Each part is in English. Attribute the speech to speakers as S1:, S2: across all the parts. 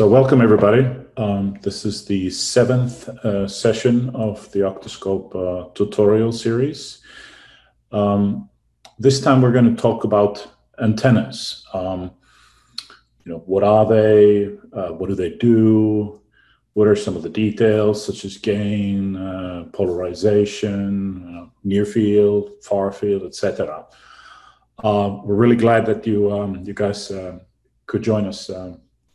S1: So welcome everybody. Um, this is the seventh uh, session of the Octoscope uh, tutorial series. Um, this time we're going to talk about antennas. Um, you know, what are they? Uh, what do they do? What are some of the details such as gain, uh, polarization, uh, near field, far field, etc. Uh, we're really glad that you um, you guys could join us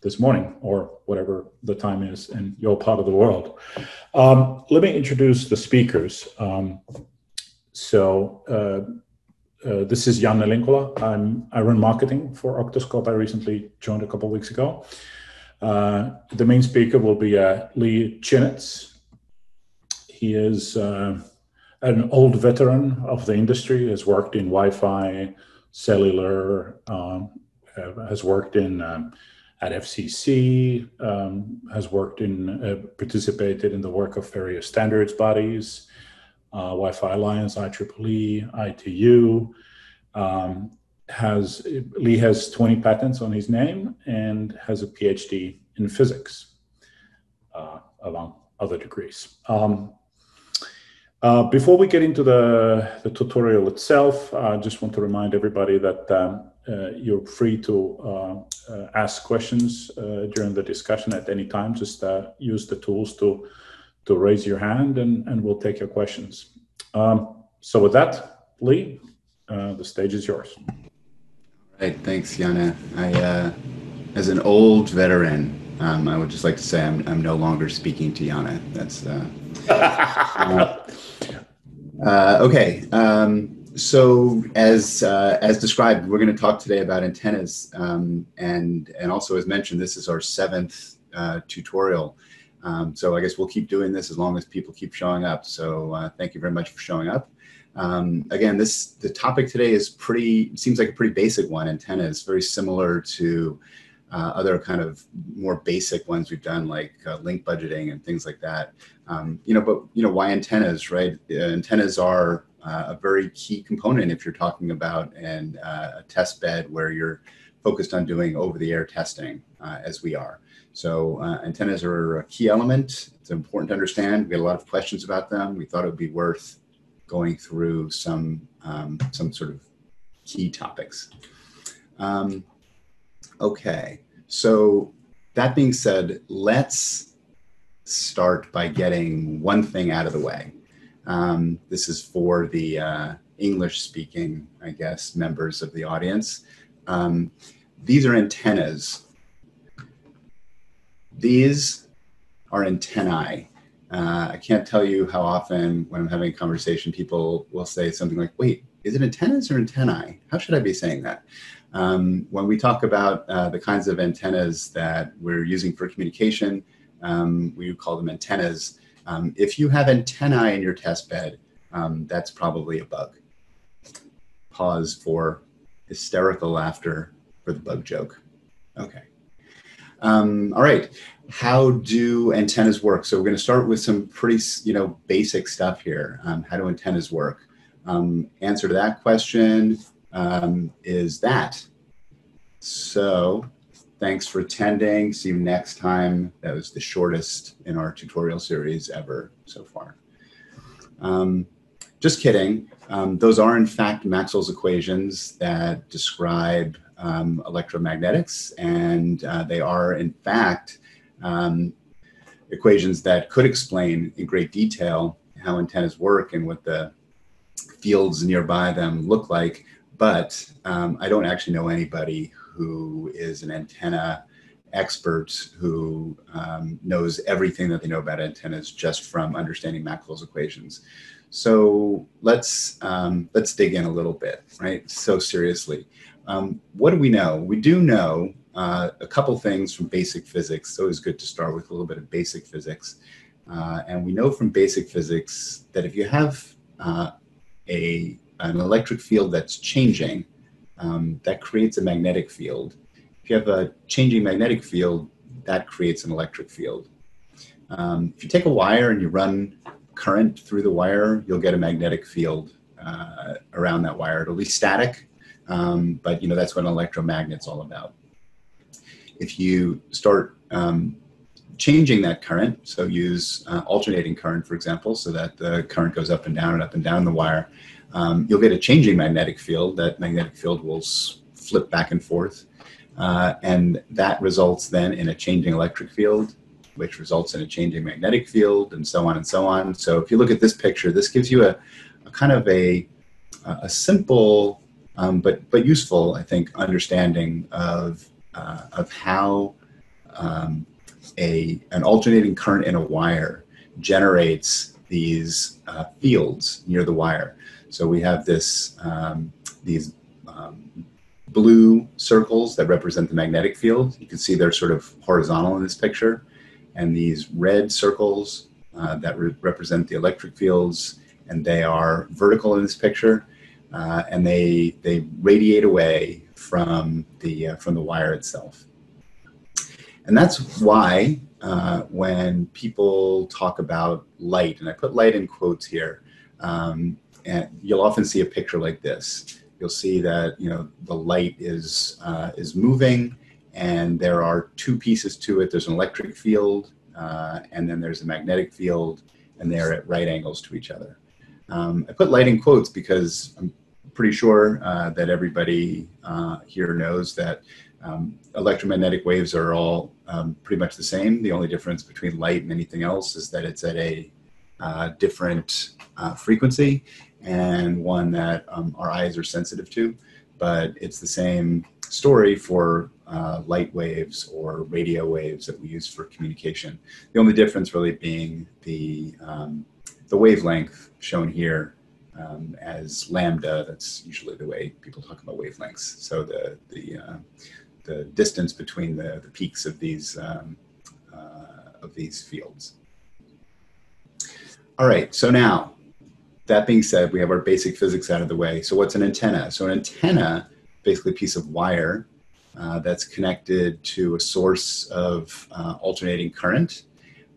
S1: this morning or whatever the time is in your part of the world. Um, let me introduce the speakers. Um, so uh, uh, this is Jan Linkola. I'm, I run marketing for Octoscope. I recently joined a couple weeks ago. Uh, the main speaker will be uh, Leigh Chinitz. He is uh, an old veteran of the industry, has worked in Wi-Fi, cellular, um, has worked in um, at FCC, um, has worked in, uh, participated in the work of various standards bodies, uh, Wi-Fi Alliance, IEEE, ITU. Um, has Leigh has 20 patents on his name and has a PhD in physics, uh, among other degrees. Um, uh, before we get into the, the tutorial itself, I just want to remind everybody that um, uh, you're free to uh, ask questions during the discussion at any time. Just use the tools to, to raise your hand and, and we'll take your questions. Um, so with that, Leigh, the stage is yours.
S2: All right, thanks, Yana. I, as an old veteran, um, I would just like to say I'm, I'm no longer speaking to Yana. That's uh, uh, uh, okay. Um, so as uh, as described, we're going to talk today about antennas, um, and and also as mentioned, this is our seventh uh, tutorial. Um, so I guess we'll keep doing this as long as people keep showing up. So uh, thank you very much for showing up. Um, again, this the topic today is pretty seems like a pretty basic one. Antennas, very similar to uh, other kind of more basic ones we've done like uh, link budgeting and things like that. Um, you know, but you know, why antennas, right? Uh, antennas are uh, a very key component if you're talking about an, uh, a test bed where you're focused on doing over-the-air testing, uh, as we are. So antennas are a key element. It's important to understand. We get a lot of questions about them. We thought it would be worth going through some um, some sort of key topics. Um, Okay, so that being said, let's start by getting one thing out of the way. Um, this is for the uh, English speaking, I guess, members of the audience. Um, these are antennas. These are antennae. Uh, I can't tell you how often when I'm having a conversation, people will say something like, wait, is it antennas or antennae? How should I be saying that? Um, when we talk about uh, the kinds of antennas that we're using for communication, um, we call them antennas. Um, if you have antennae in your test bed, um, that's probably a bug. Pause for hysterical laughter for the bug joke. Okay. Um, all right. How do antennas work? So we're going to start with some pretty, you know, basic stuff here. Um, how do antennas work? answer to that question um, is that. So thanks for attending. See you next time. That was the shortest in our tutorial series ever so far. Um, just kidding. Um, those are in fact Maxwell's equations that describe um, electromagnetics, and uh, they are in fact um, equations that could explain in great detail how antennas work and what the fields nearby them look like but um, I don't actually know anybody who is an antenna expert who um, knows everything that they know about antennas just from understanding Maxwell's equations. So let's um, let's dig in a little bit, right? So seriously, um, what do we know? We do know uh, a couple things from basic physics. It's always good to start with a little bit of basic physics. Uh, and we know from basic physics that if you have uh, a an electric field that's changing, um, that creates a magnetic field. If you have a changing magnetic field, that creates an electric field. Um, if you take a wire and you run current through the wire, you'll get a magnetic field uh, around that wire. It'll be static, um, but you know that's what an electromagnet's all about. If you start um, changing that current, so use uh, alternating current, for example, so that the current goes up and down and up and down the wire, um, you'll get a changing magnetic field. That magnetic field will flip back and forth. Uh, and that results then in a changing electric field, which results in a changing magnetic field, and so on and so on. So if you look at this picture, this gives you a, a kind of a, a simple um, but, but useful, I think, understanding of, uh, of how um, a, an alternating current in a wire generates these uh, fields near the wire. So we have this, um, these um, blue circles that represent the magnetic field. You can see they're sort of horizontal in this picture. And these red circles uh, that re represent the electric fields, and they are vertical in this picture. Uh, and they, they radiate away from the, uh, from the wire itself. And that's why uh, when people talk about light, and I put light in quotes here, um, and you'll often see a picture like this. You'll see that you know the light is uh, is moving, and there are two pieces to it. There's an electric field, uh, and then there's a magnetic field, and they're at right angles to each other. Um, I put light in quotes because I'm pretty sure uh, that everybody uh, here knows that um, electromagnetic waves are all um, pretty much the same. The only difference between light and anything else is that it's at a uh, different uh, frequency and one that um, our eyes are sensitive to. But it's the same story for uh, light waves or radio waves that we use for communication. The only difference really being the, um, the wavelength shown here um, as lambda. That's usually the way people talk about wavelengths. So the, the, uh, the distance between the, the peaks of these, um, uh, of these fields. All right, so now that being said, we have our basic physics out of the way. So what's an antenna? So an antenna, basically a piece of wire uh, that's connected to a source of uh, alternating current.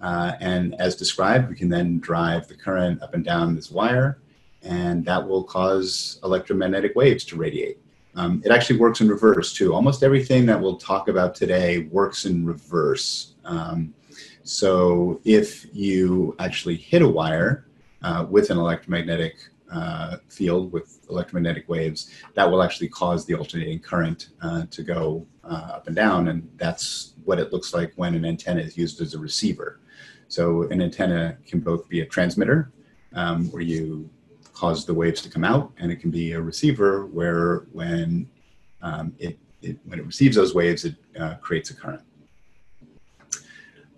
S2: Uh, and as described, we can then drive the current up and down this wire, and that will cause electromagnetic waves to radiate. Um, it actually works in reverse too. Almost everything that we'll talk about today works in reverse. Um, so if you actually hit a wire, uh, with an electromagnetic uh, field with electromagnetic waves, that will actually cause the alternating current uh, to go uh, up and down. And that's what it looks like when an antenna is used as a receiver. So an antenna can both be a transmitter, um, where you cause the waves to come out, and it can be a receiver where when um, it, it, when it receives those waves, it uh, creates a current.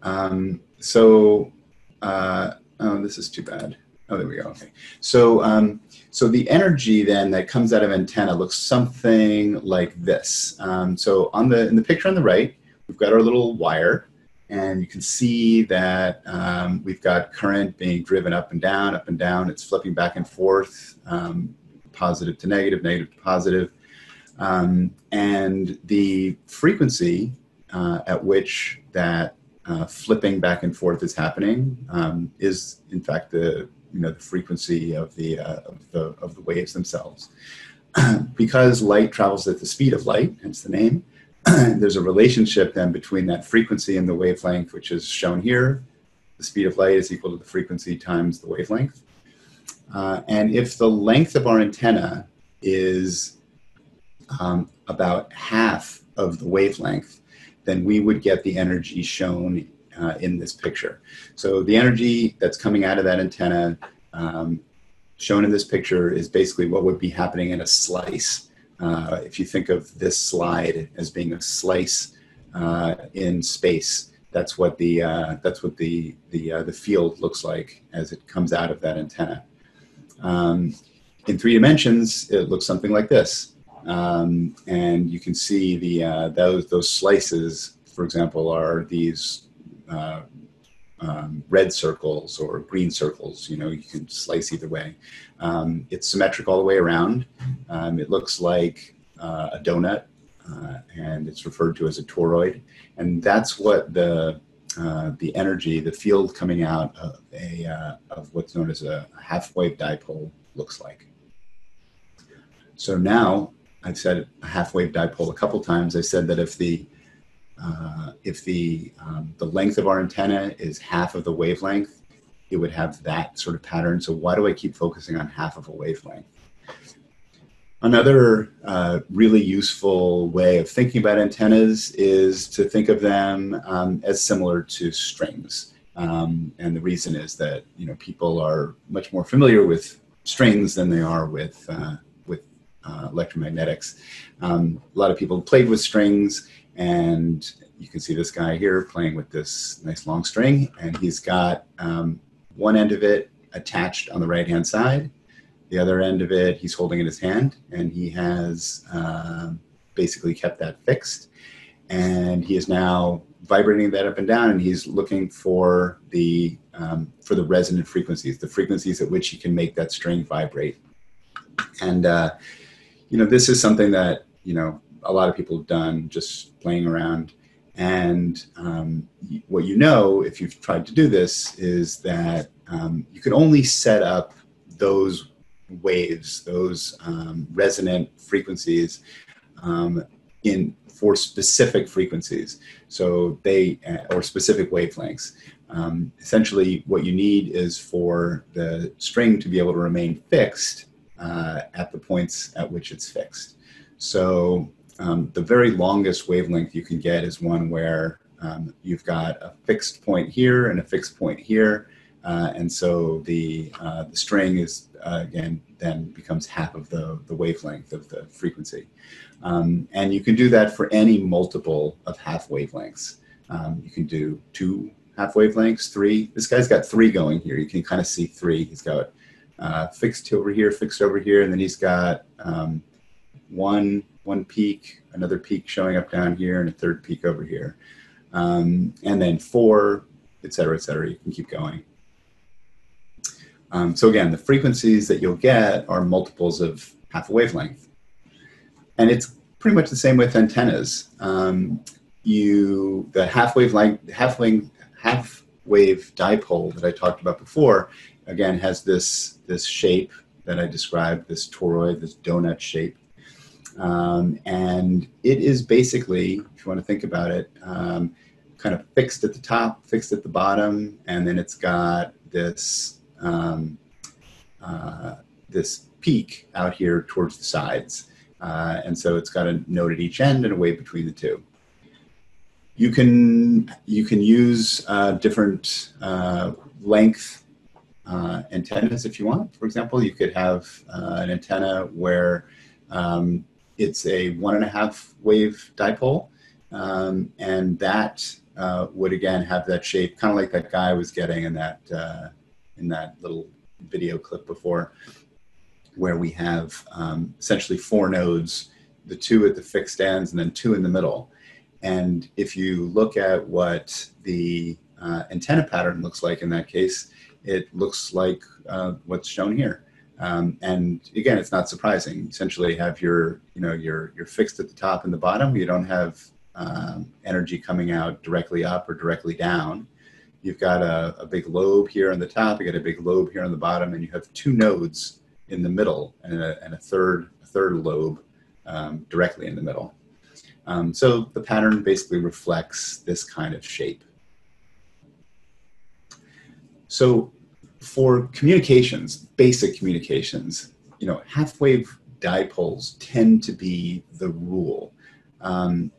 S2: Um, so, uh, oh, this is too bad. Oh, there we go. Okay. So, um, so the energy then that comes out of antenna looks something like this. Um, so on the in the picture on the right, we've got our little wire, and you can see that um, we've got current being driven up and down, up and down. It's flipping back and forth, um, positive to negative, negative to positive. Um, and the frequency uh, at which that uh, flipping back and forth is happening um, is in fact the you know the frequency of the uh, of the of the waves themselves. because light travels at the speed of light, hence the name. there's a relationship then between that frequency and the wavelength, which is shown here. The speed of light is equal to the frequency times the wavelength. Uh, and if the length of our antenna is um, about half of the wavelength, then we would get the energy shown uh, in this picture. So the energy that's coming out of that antenna um, shown in this picture is basically what would be happening in a slice. Uh, if you think of this slide as being a slice uh, in space, that's what the uh, that's what the the uh, the field looks like as it comes out of that antenna. Um, in three dimensions, it looks something like this, um, and you can see the uh, those those slices, for example, are these uh, um, red circles or green circles. You know, you can slice either way. Um, it's symmetric all the way around. Um, it looks like uh, a donut, uh, and it's referred to as a toroid. And that's what the uh, the energy, the field coming out of a uh, of what's known as a half-wave dipole looks like. So now I've said a half-wave dipole a couple times. I said that if the uh, if the, um, the length of our antenna is half of the wavelength, it would have that sort of pattern. So why do I keep focusing on half of a wavelength? Another uh, really useful way of thinking about antennas is to think of them um, as similar to strings. Um, and the reason is that you know people are much more familiar with strings than they are with uh, with uh, electromagnetics. Um, a lot of people played with strings, and you can see this guy here playing with this nice long string, and he's got um, one end of it attached on the right hand side. The other end of it, he's holding in his hand, and he has uh, basically kept that fixed. And he is now vibrating that up and down, and he's looking for the um, for the resonant frequencies, the frequencies at which he can make that string vibrate. And uh, you know, this is something that you know a lot of people have done just playing around. And um, what you know, if you've tried to do this, is that um, you can only set up those waves, those um, resonant frequencies, um, in for specific frequencies. So they uh, or specific wavelengths. Um, essentially, what you need is for the string to be able to remain fixed uh, at the points at which it's fixed. So um, the very longest wavelength you can get is one where um, you've got a fixed point here and a fixed point here, uh, and so the uh, the string is uh, again then becomes half of the the wavelength of the frequency, um, and you can do that for any multiple of half wavelengths. Um, you can do two half wavelengths, three. This guy's got three going here. You can kind of see three. He's got uh, fixed over here, fixed over here, and then he's got um, one one peak, another peak showing up down here, and a third peak over here, um, and then four, et cetera, et cetera. You can keep going. Um, so again, the frequencies that you'll get are multiples of half a wavelength. And it's pretty much the same with antennas. Um, you, the half wave, like, half, wave, half wave dipole that I talked about before, again, has this, this shape that I described, this toroid, this donut shape. Um, and it is basically, if you want to think about it, um, kind of fixed at the top, fixed at the bottom, and then it's got this um, uh, this peak out here towards the sides. Uh, and so it's got a node at each end and a wave between the two. You can, you can use uh, different uh, length uh, antennas if you want. For example, you could have uh, an antenna where um, it's a one and a half wave dipole. Um, and that would again have that shape, kind of like that guy was getting in that in that little video clip before, where we have um, essentially four nodes, the two at the fixed ends and then two in the middle. And if you look at what the uh, antenna pattern looks like in that case, it looks like uh, what's shown here. Um, and again, it's not surprising. You essentially, have your, you know, you're you're fixed at the top and the bottom. You don't have um, energy coming out directly up or directly down you've got a, a, big lobe here on the top, you got a big lobe here on the bottom, and you have two nodes in the middle and a, and a third a third lobe um, directly in the middle. Um, so the pattern basically reflects this kind of shape. So for communications, basic communications, you know, half wave dipoles tend to be the rule. Um,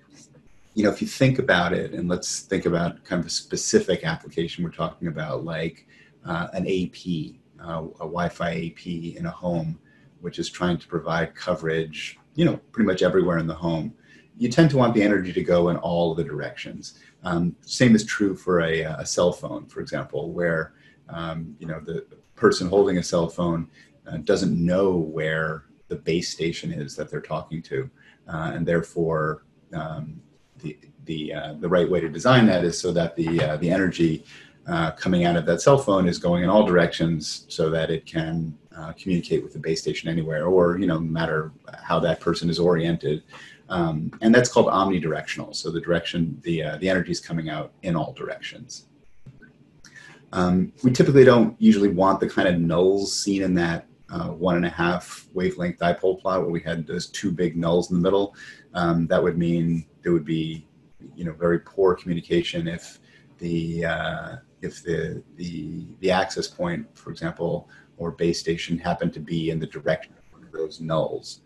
S2: you know, if you think about it, and let's think about kind of a specific application we're talking about, like uh, an AP, uh, a Wi-Fi AP in a home, which is trying to provide coverage, you know, pretty much everywhere in the home. You tend to want the energy to go in all the directions. Um, same is true for a, a, cell phone, for example, where um, you know the person holding a cell phone uh, doesn't know where the base station is that they're talking to, uh, and therefore um, the the uh, the right way to design that is so that the uh, the energy uh, coming out of that cell phone is going in all directions so that it can uh, communicate with the base station anywhere or you know no matter how that person is oriented. Um, and that's called omnidirectional. So the direction the the energy is coming out in all directions um, we typically don't usually want the kind of nulls seen in that uh, one and a half wavelength dipole plot where we had those two big nulls in the middle um, that would mean there would be you know very poor communication if the uh, if the the the access point, for example, or base station happened to be in the direction of those nulls.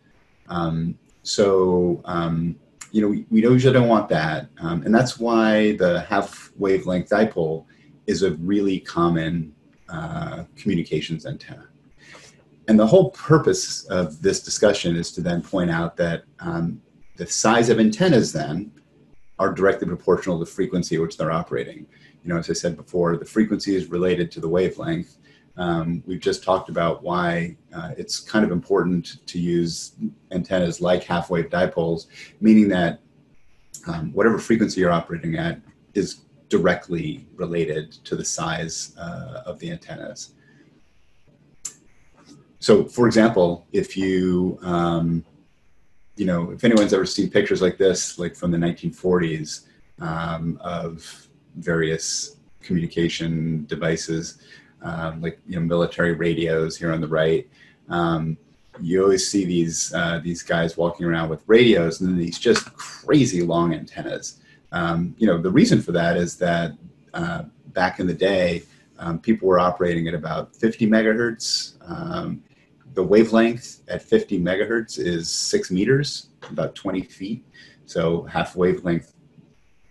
S2: Um, so um, you know we, we usually don't want that, um, and that's why the half wavelength dipole is a really common uh, communications antenna. And the whole purpose of this discussion is to then point out that um, the size of antennas then are directly proportional to the frequency at which they're operating. You know, as I said before, the frequency is related to the wavelength. Um, we've just talked about why uh, it's kind of important to use antennas like half wave dipoles, meaning that um, whatever frequency you're operating at is directly related to the size uh, of the antennas. So, for example, if you um, you know, if anyone's ever seen pictures like this, like from the 1940s, um, of various communication devices, um, like you know, military radios here on the right. Um, you always see these uh, these guys walking around with radios and these just crazy long antennas. Um, you know, the reason for that is that uh, back in the day, um, people were operating at about 50 megahertz. Um, the wavelength at 50 megahertz is six meters, about 20 feet. So half wavelength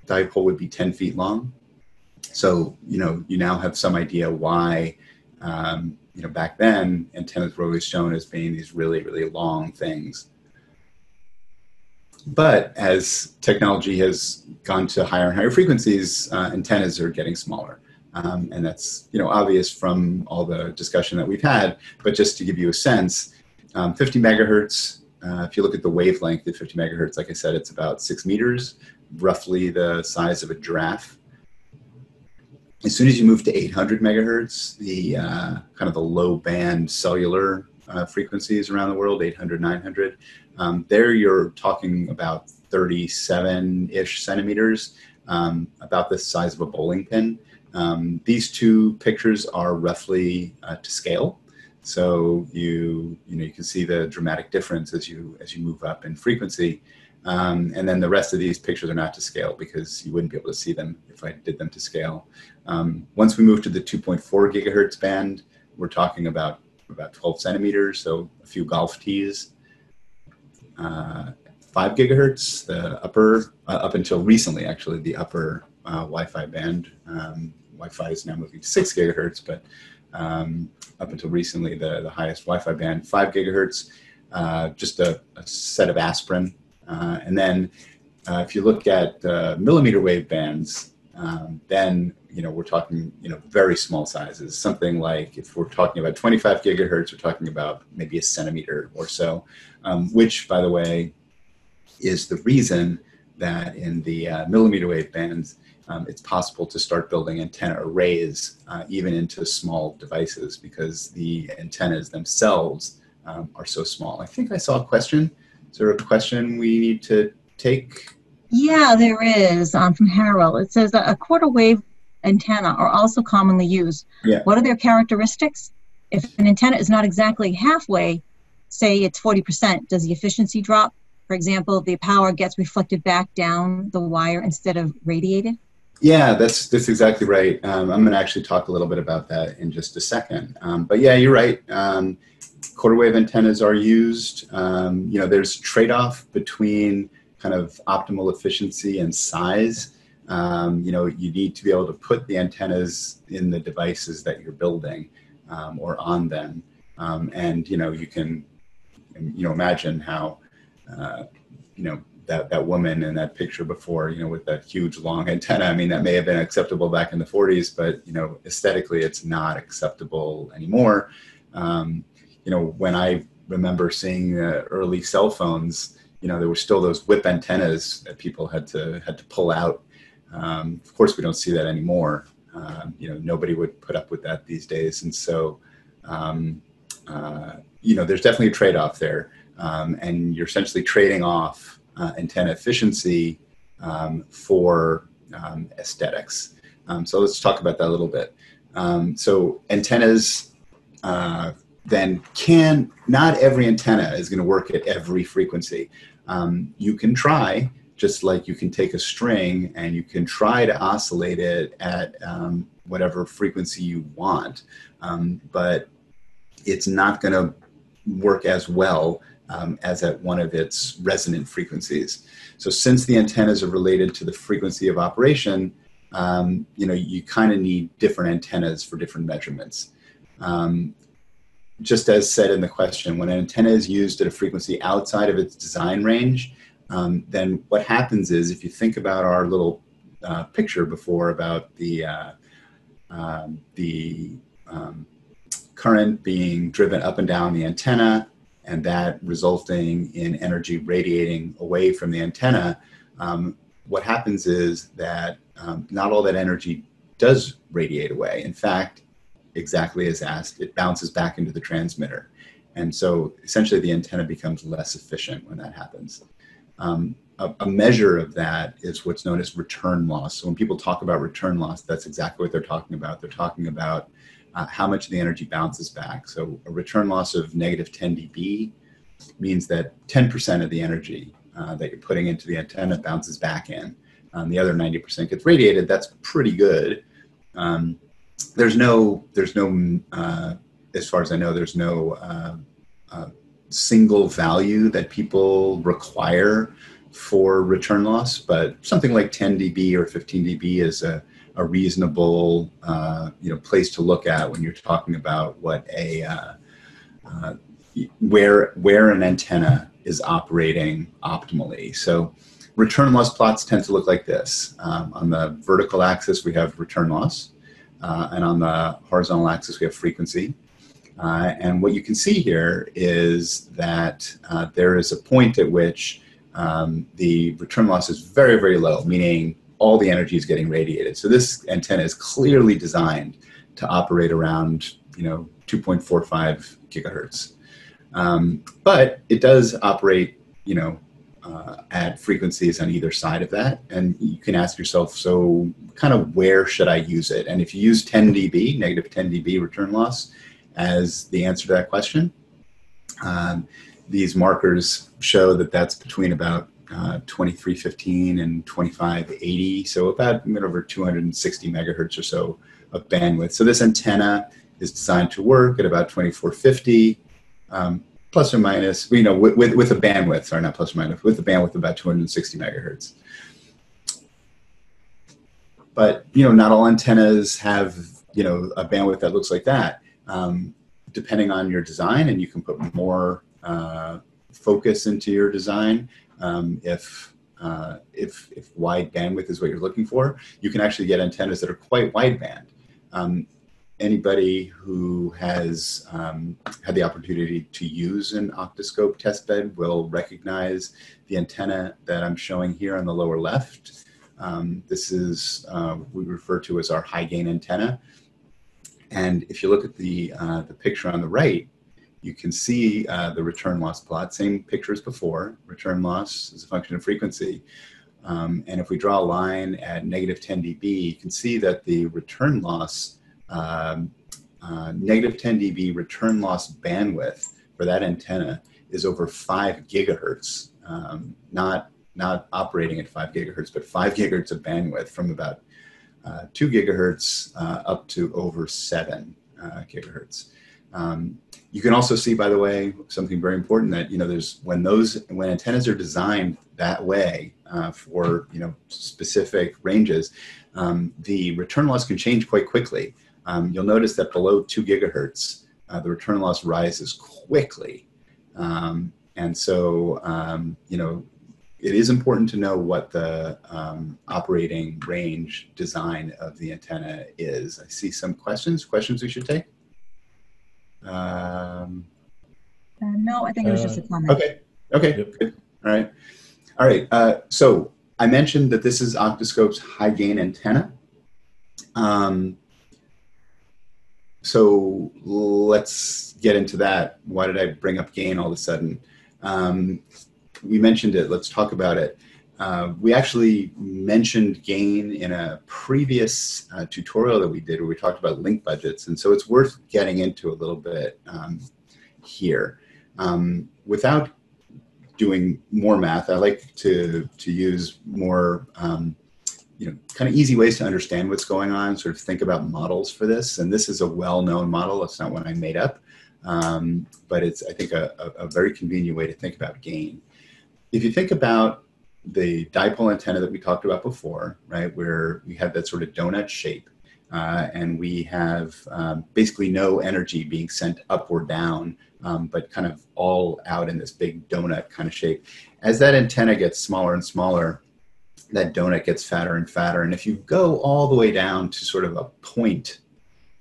S2: dipole would be 10 feet long. So, you know, you now have some idea why, um, you know, back then antennas were always shown as being these really, really long things. But as technology has gone to higher and higher frequencies, uh, antennas are getting smaller. Um, and that's you know obvious from all the discussion that we've had. But just to give you a sense, um, 50 megahertz. Uh, if you look at the wavelength at 50 megahertz, like I said, it's about six meters, roughly the size of a giraffe. As soon as you move to 800 megahertz, the uh, kind of the low band cellular uh, frequencies around the world, 800, 900, um, there you're talking about 37 ish centimeters, um, about the size of a bowling pin. Um, these two pictures are roughly uh, to scale. So you you know you can see the dramatic difference as you as you move up in frequency, um, and then the rest of these pictures are not to scale because you wouldn't be able to see them if I did them to scale. Um, once we move to the 2.4 gigahertz band, we're talking about about 12 centimeters, so a few golf tees. Uh, five gigahertz, the upper uh, up until recently, actually, the upper uh, Wi-Fi band. Um, Wi-Fi is now moving to six gigahertz, but um, up until recently, the, the highest Wi-Fi band, five gigahertz, uh, just a, a, set of aspirin. Uh, and then uh, if you look at millimeter wave bands, um, then you know we're talking you know very small sizes something like if we're talking about 25 gigahertz we're talking about maybe a centimeter or so um, which by the way is the reason that in the uh, millimeter wave bands um, it's possible to start building antenna arrays uh, even into small devices because the antennas themselves um, are so small. I think I saw a question. Is there a question we need to take?
S3: Yeah, there is um, from Harold. It says a quarter wave antenna are also commonly used. Yeah. What are their characteristics? If an antenna is not exactly halfway, say it's 40%, does the efficiency drop? For example, the power gets reflected back down the wire instead of radiated?
S2: Yeah, that's that's exactly right. Um, I'm going to actually talk a little bit about that in just a second. Um, but yeah, you're right. Um, quarter wave antennas are used. Um, you know, there's trade-off between kind of optimal efficiency and size. Um, you know, you need to be able to put the antennas in the devices that you're building um, or on them, and you know, you can you know imagine how uh, you know that that woman in that picture before, you know, with that huge long antenna. I mean, that may have been acceptable back in the 40s, but you know, aesthetically, it's not acceptable anymore. Um, you know, when I remember seeing early cell phones, you know, there were still those whip antennas that people had to had to pull out. Um, of course, we don't see that anymore. Um, you know, nobody would put up with that these days, and so um, uh, you know, there's definitely a trade-off there, um, and you're essentially trading off uh, antenna efficiency um, for um, aesthetics. So let's talk about that a little bit. So antennas uh, then can not every antenna is going to work at every frequency. Um, you can try just like you can take a string and you can try to oscillate it at um, whatever frequency you want, um, but it's not going to work as well um, as at one of its resonant frequencies. So since the antennas are related to the frequency of operation, um, you know, you kind of need different antennas for different measurements. Um, just as said in the question, when an antenna is used at a frequency outside of its design range, um, then what happens is if you think about our little uh, picture before about the uh, um, the um, current being driven up and down the antenna and that resulting in energy radiating away from the antenna, um, what happens is that um, not all that energy does radiate away. In fact, exactly as asked, it bounces back into the transmitter. And so essentially the antenna becomes less efficient when that happens. Um, a, a, measure of that is what's known as return loss. So when people talk about return loss, that's exactly what they're talking about. They're talking about uh, how much of the energy bounces back. So a return loss of negative 10 dB means that 10% of the energy uh, that you're putting into the antenna bounces back in. Um, the other 90% gets radiated. That's pretty good. Um, there's no, there's no, uh, as far as I know, there's no uh, uh, single value that people require for return loss, but something like 10 dB or 15 dB is a, a reasonable uh, you know place to look at when you're talking about what a uh, uh, where where an antenna is operating optimally. So return loss plots tend to look like this. Um, on the vertical axis, we have return loss, uh, and on the horizontal axis, we have frequency. Uh, and what you can see here is that uh, there is a point at which um, the return loss is very, very low, meaning all the energy is getting radiated. So this antenna is clearly designed to operate around, you know, 2.45 gigahertz. Um, but it does operate, you know, uh, at frequencies on either side of that. And you can ask yourself, so kind of where should I use it? And if you use 10 dB, negative 10 dB return loss, as the answer to that question, um, these markers show that that's between about uh, 2315 and 2580, so about over 260 megahertz or so of bandwidth. So this antenna is designed to work at about 2450, um, plus or minus, you know, with, with, with a bandwidth, sorry, not plus or minus, with a bandwidth about 260 megahertz. But, you know, not all antennas have, you know, a bandwidth that looks like that. Um, depending on your design, and you can put more uh, focus into your design, um, if, uh, if, if wide bandwidth is what you're looking for, you can actually get antennas that are quite wideband. Um, anybody who has um, had the opportunity to use an octoscope testbed will recognize the antenna that I'm showing here on the lower left. Um, this is uh, we refer to as our high gain antenna. And if you look at the, uh, the picture on the right, you can see uh, the return loss plot, same picture as before. Return loss is a function of frequency. Um, and if we draw a line at negative 10 dB, you can see that the return loss, um, uh, negative 10 dB return loss bandwidth for that antenna is over 5 gigahertz, um, not, not operating at 5 gigahertz, but 5 gigahertz of bandwidth from about uh, 2 gigahertz uh, up to over 7 uh, gigahertz. Um, you can also see, by the way, something very important that, you know, there's when those, when antennas are designed that way uh, for, you know, specific ranges, um, the return loss can change quite quickly. Um, you'll notice that below two gigahertz, uh, the return loss rises quickly. Um, and so, um, you know, it is important to know what the um, operating range design of the antenna is. I see some questions, questions we should take.
S3: Um, uh, no, I think it was just a uh, comment.
S2: Okay. Okay. Yep. Good. All right. All right. Uh, so I mentioned that this is Octoscope's high gain antenna. Um, so let's get into that. Why did I bring up gain all of a sudden? Um, we mentioned it. Let's talk about it. Uh, we actually mentioned gain in a previous uh, tutorial that we did where we talked about link budgets. And so it's worth getting into a little bit um, here. Um, without doing more math, I like to to use more um, you know kind of easy ways to understand what's going on. Sort of think about models for this, and this is a well-known model. It's not one I made up, um, but it's I think a, a, a very convenient way to think about gain. If you think about the dipole antenna that we talked about before, right, where we have that sort of donut shape, uh, and we have um, basically no energy being sent up or down, um, but kind of all out in this big donut kind of shape. As that antenna gets smaller and smaller, that donut gets fatter and fatter. And if you go all the way down to sort of a point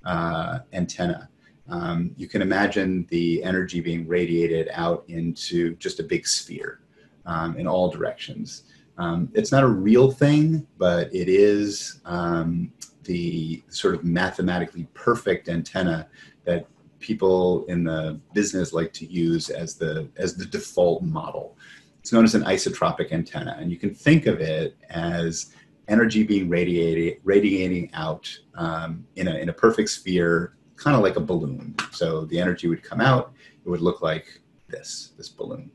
S2: uh, antenna, um, you can imagine the energy being radiated out into just a big sphere um, in all directions. Um, it's not a real thing, but it is um, the sort of mathematically perfect antenna that people in the business like to use as the as the default model. It's known as an isotropic antenna, and you can think of it as energy being radiated radiating out um, in a in a perfect sphere, kind of like a balloon. So the energy would come out; it would look like this this balloon.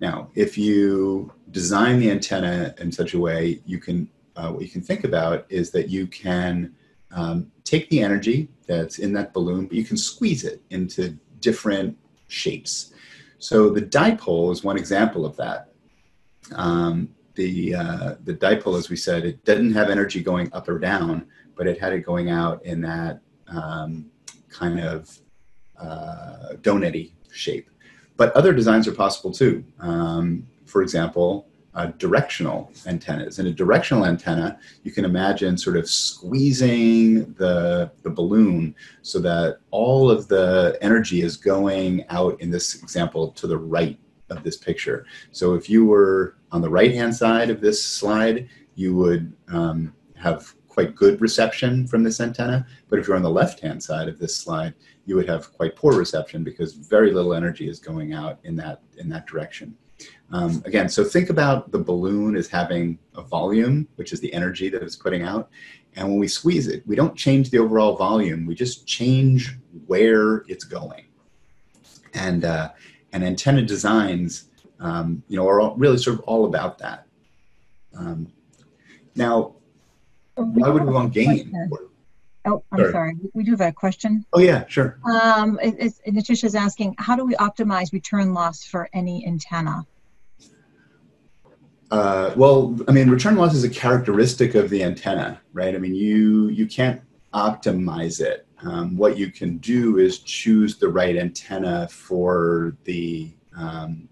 S2: Now, if you design the antenna in such a way, you can uh, what you can think about is that you can um, take the energy that's in that balloon, but you can squeeze it into different shapes. So the dipole is one example of that. Um, the uh, the dipole, as we said, it didn't have energy going up or down, but it had it going out in that um, kind of uh, donutty shape. But other designs are possible too. Um, for example, uh, directional antennas. In a directional antenna, you can imagine sort of squeezing the, the balloon so that all of the energy is going out in this example to the right of this picture. So if you were on the right hand side of this slide, you would um, have quite good reception from this antenna. But if you're on the left hand side of this slide, you would have quite poor reception because very little energy is going out in that in that direction. Um, again, so think about the balloon as having a volume, which is the energy that it's putting out. And when we squeeze it, we don't change the overall volume, we just change where it's going. And, uh, and antenna designs, um, you know, are all, really sort of all about that. Um, now, why would we want gain?
S3: Oh, I'm sorry. sorry. We do have a question.
S2: Oh yeah, sure.
S3: Um, it's, Natasha's asking, how do we optimize return loss for any antenna?
S2: Uh, well, I mean, return loss is a characteristic of the antenna, right? I mean, you you can't optimize it. Um, what you can do is choose the right antenna for the um,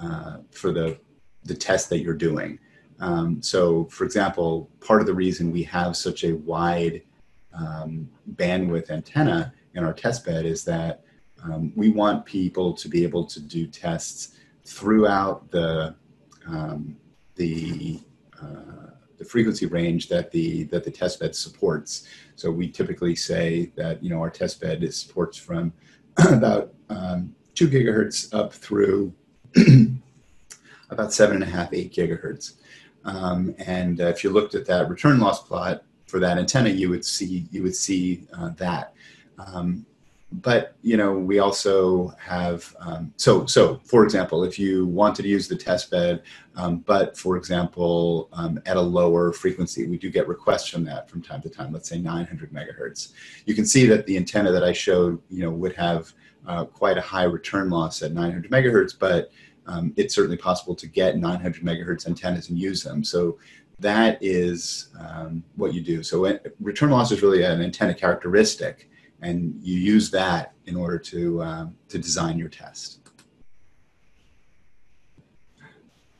S2: uh, for the the test that you're doing. Um, so, for example, part of the reason we have such a wide um, bandwidth antenna in our test bed is that um, we want people to be able to do tests throughout the um, the uh, the frequency range that the that the test bed supports. So we typically say that you know our test bed supports from about um, two gigahertz up through about seven and a half, eight gigahertz. Um, and uh, if you looked at that return loss plot for that antenna, you would see you would see uh, that. Um, but you know we also have um, so so for example if you wanted to use the test bed um, but for example um, at a lower frequency we do get requests from that from time to time let's say 900 megahertz you can see that the antenna that i showed you know would have uh, quite a high return loss at 900 megahertz but um, it's certainly possible to get 900 megahertz antennas and use them so that is um, what you do so return loss is really an antenna characteristic and you use that in order to um, to design your test.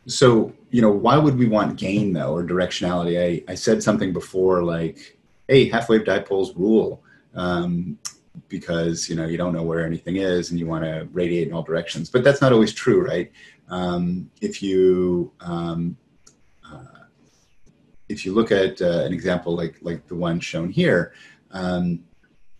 S2: So you know, why would we want gain though or directionality? I, I said something before like, hey, half wave dipoles rule. Um, because you know you don't know where anything is and you want to radiate in all directions but that's not always true right um, if you um, if you look at uh, an example like like the one shown here um,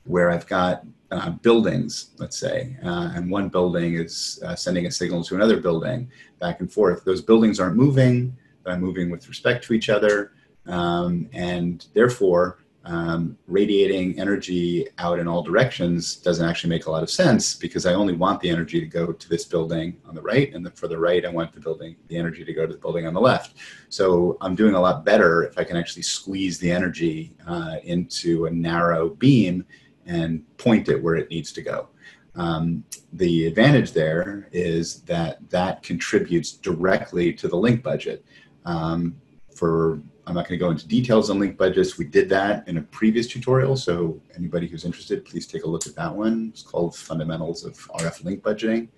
S2: where I've got uh, buildings, let's say, uh, and one building is uh, sending a signal to another building back and forth. Those buildings aren't moving, they're moving with respect to each other, um, and therefore um, radiating energy out in all directions doesn't actually make a lot of sense because I only want the energy to go to this building on the right, and the, for the right, I want the building, the energy to go to the building on the left. So I'm doing a lot better if I can actually squeeze the energy uh, into a narrow beam and point it where it needs to go. Um, the advantage there is that that contributes directly to the link budget. Um, for I'm not going to go into details on link budgets. We did that in a previous tutorial, so anybody who's interested, please take a look at that one. It's called Fundamentals of RF Link Budgeting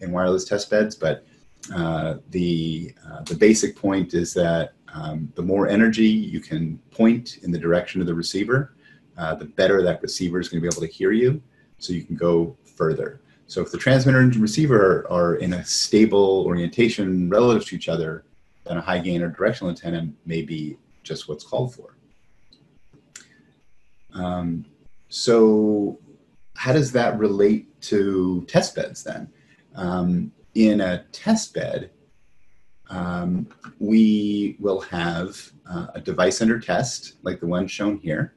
S2: in Wireless Test Beds. But uh, the uh, the basic point is that um, the more energy you can point in the direction of the receiver, uh, the better that receiver is going to be able to hear you, so you can go further. So if the transmitter and receiver are in a stable orientation relative to each other, then a high gain or directional antenna may be just what's called for. Um, so how does that relate to test beds then? Um, in a test bed, um, we will have uh, a device under test, like the one shown here.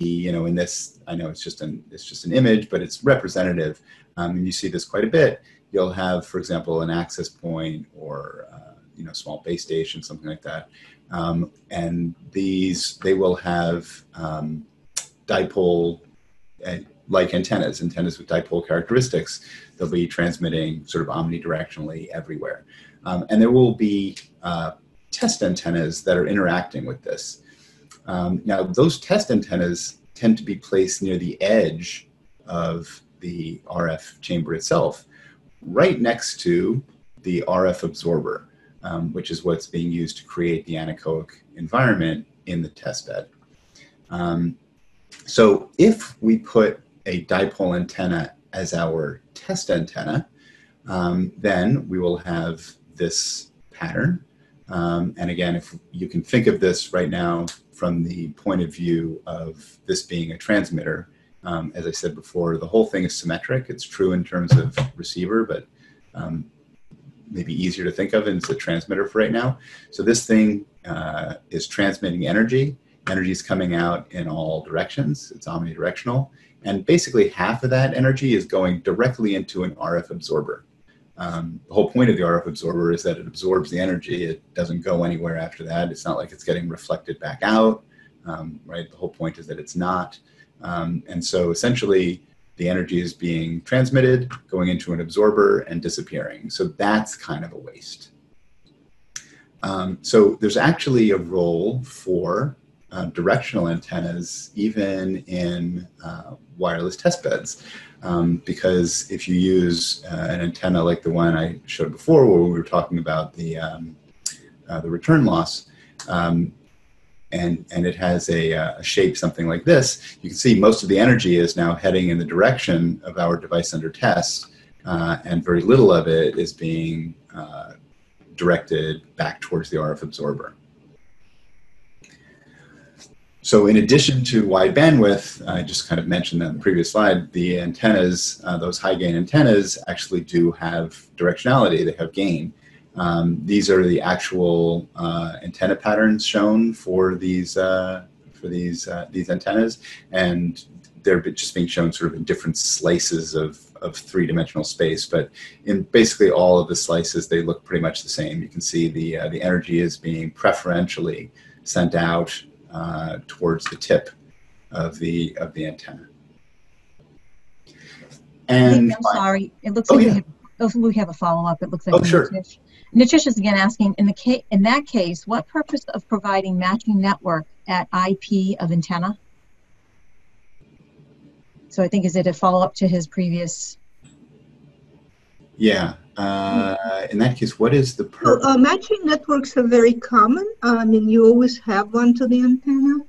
S2: You know, in this, I know it's just an it's just an image, but it's representative, um, and you see this quite a bit you'll have, for example, an access point or uh, you know small base station, something like that. Um, and these they will have um, dipole uh, like antennas, antennas with dipole characteristics. They'll be transmitting sort of omnidirectionally everywhere. Um, and there will be uh, test antennas that are interacting with this. Um, now, those test antennas tend to be placed near the edge of the RF chamber itself right next to the RF absorber, um, which is what's being used to create the anechoic environment in the test bed. Um, so if we put a dipole antenna as our test antenna, um, then we will have this pattern. Um, and again, if you can think of this right now from the point of view of this being a transmitter, um, as I said before, the whole thing is symmetric. It's true in terms of receiver, but um, maybe easier to think of as a transmitter for right now. So this thing uh, is transmitting energy. Energy is coming out in all directions. It's omnidirectional. And basically half of that energy is going directly into an RF absorber. Um, the whole point of the RF absorber is that it absorbs the energy. It doesn't go anywhere after that. It's not like it's getting reflected back out, um, right? The whole point is that it's not. Um, and so essentially, the energy is being transmitted, going into an absorber, and disappearing. So that's kind of a waste. Um, so there's actually a role for uh, directional antennas even in uh, wireless test beds. Um, because if you use uh, an antenna like the one I showed before, where we were talking about the, um, uh, the return loss, um, and, and it has a, uh, a, shape something like this, you can see most of the energy is now heading in the direction of our device under test, uh, and very little of it is being uh, directed back towards the RF absorber. So in addition to wide bandwidth, I just kind of mentioned that in the previous slide, the antennas, uh, those high gain antennas actually do have directionality, they have gain. Um, these are the actual uh, antenna patterns shown for these uh, for these uh, these antennas, and they're just being shown sort of in different slices of of three dimensional space. But in basically all of the slices, they look pretty much the same. You can see the uh, the energy is being preferentially sent out uh, towards the tip of the of the antenna.
S3: And I'm sorry, it looks oh, like yeah. we, have, oh, we have a follow up. It looks like
S2: oh, sure.
S3: Natricia is again asking, in, the case in that case, what purpose of providing matching network at IP of antenna? So I think, is it a follow-up to his previous?
S2: Yeah. Uh, in that case, what is the purpose?
S4: Well, uh, matching networks are very common. Uh, I mean, you always have one to the antenna.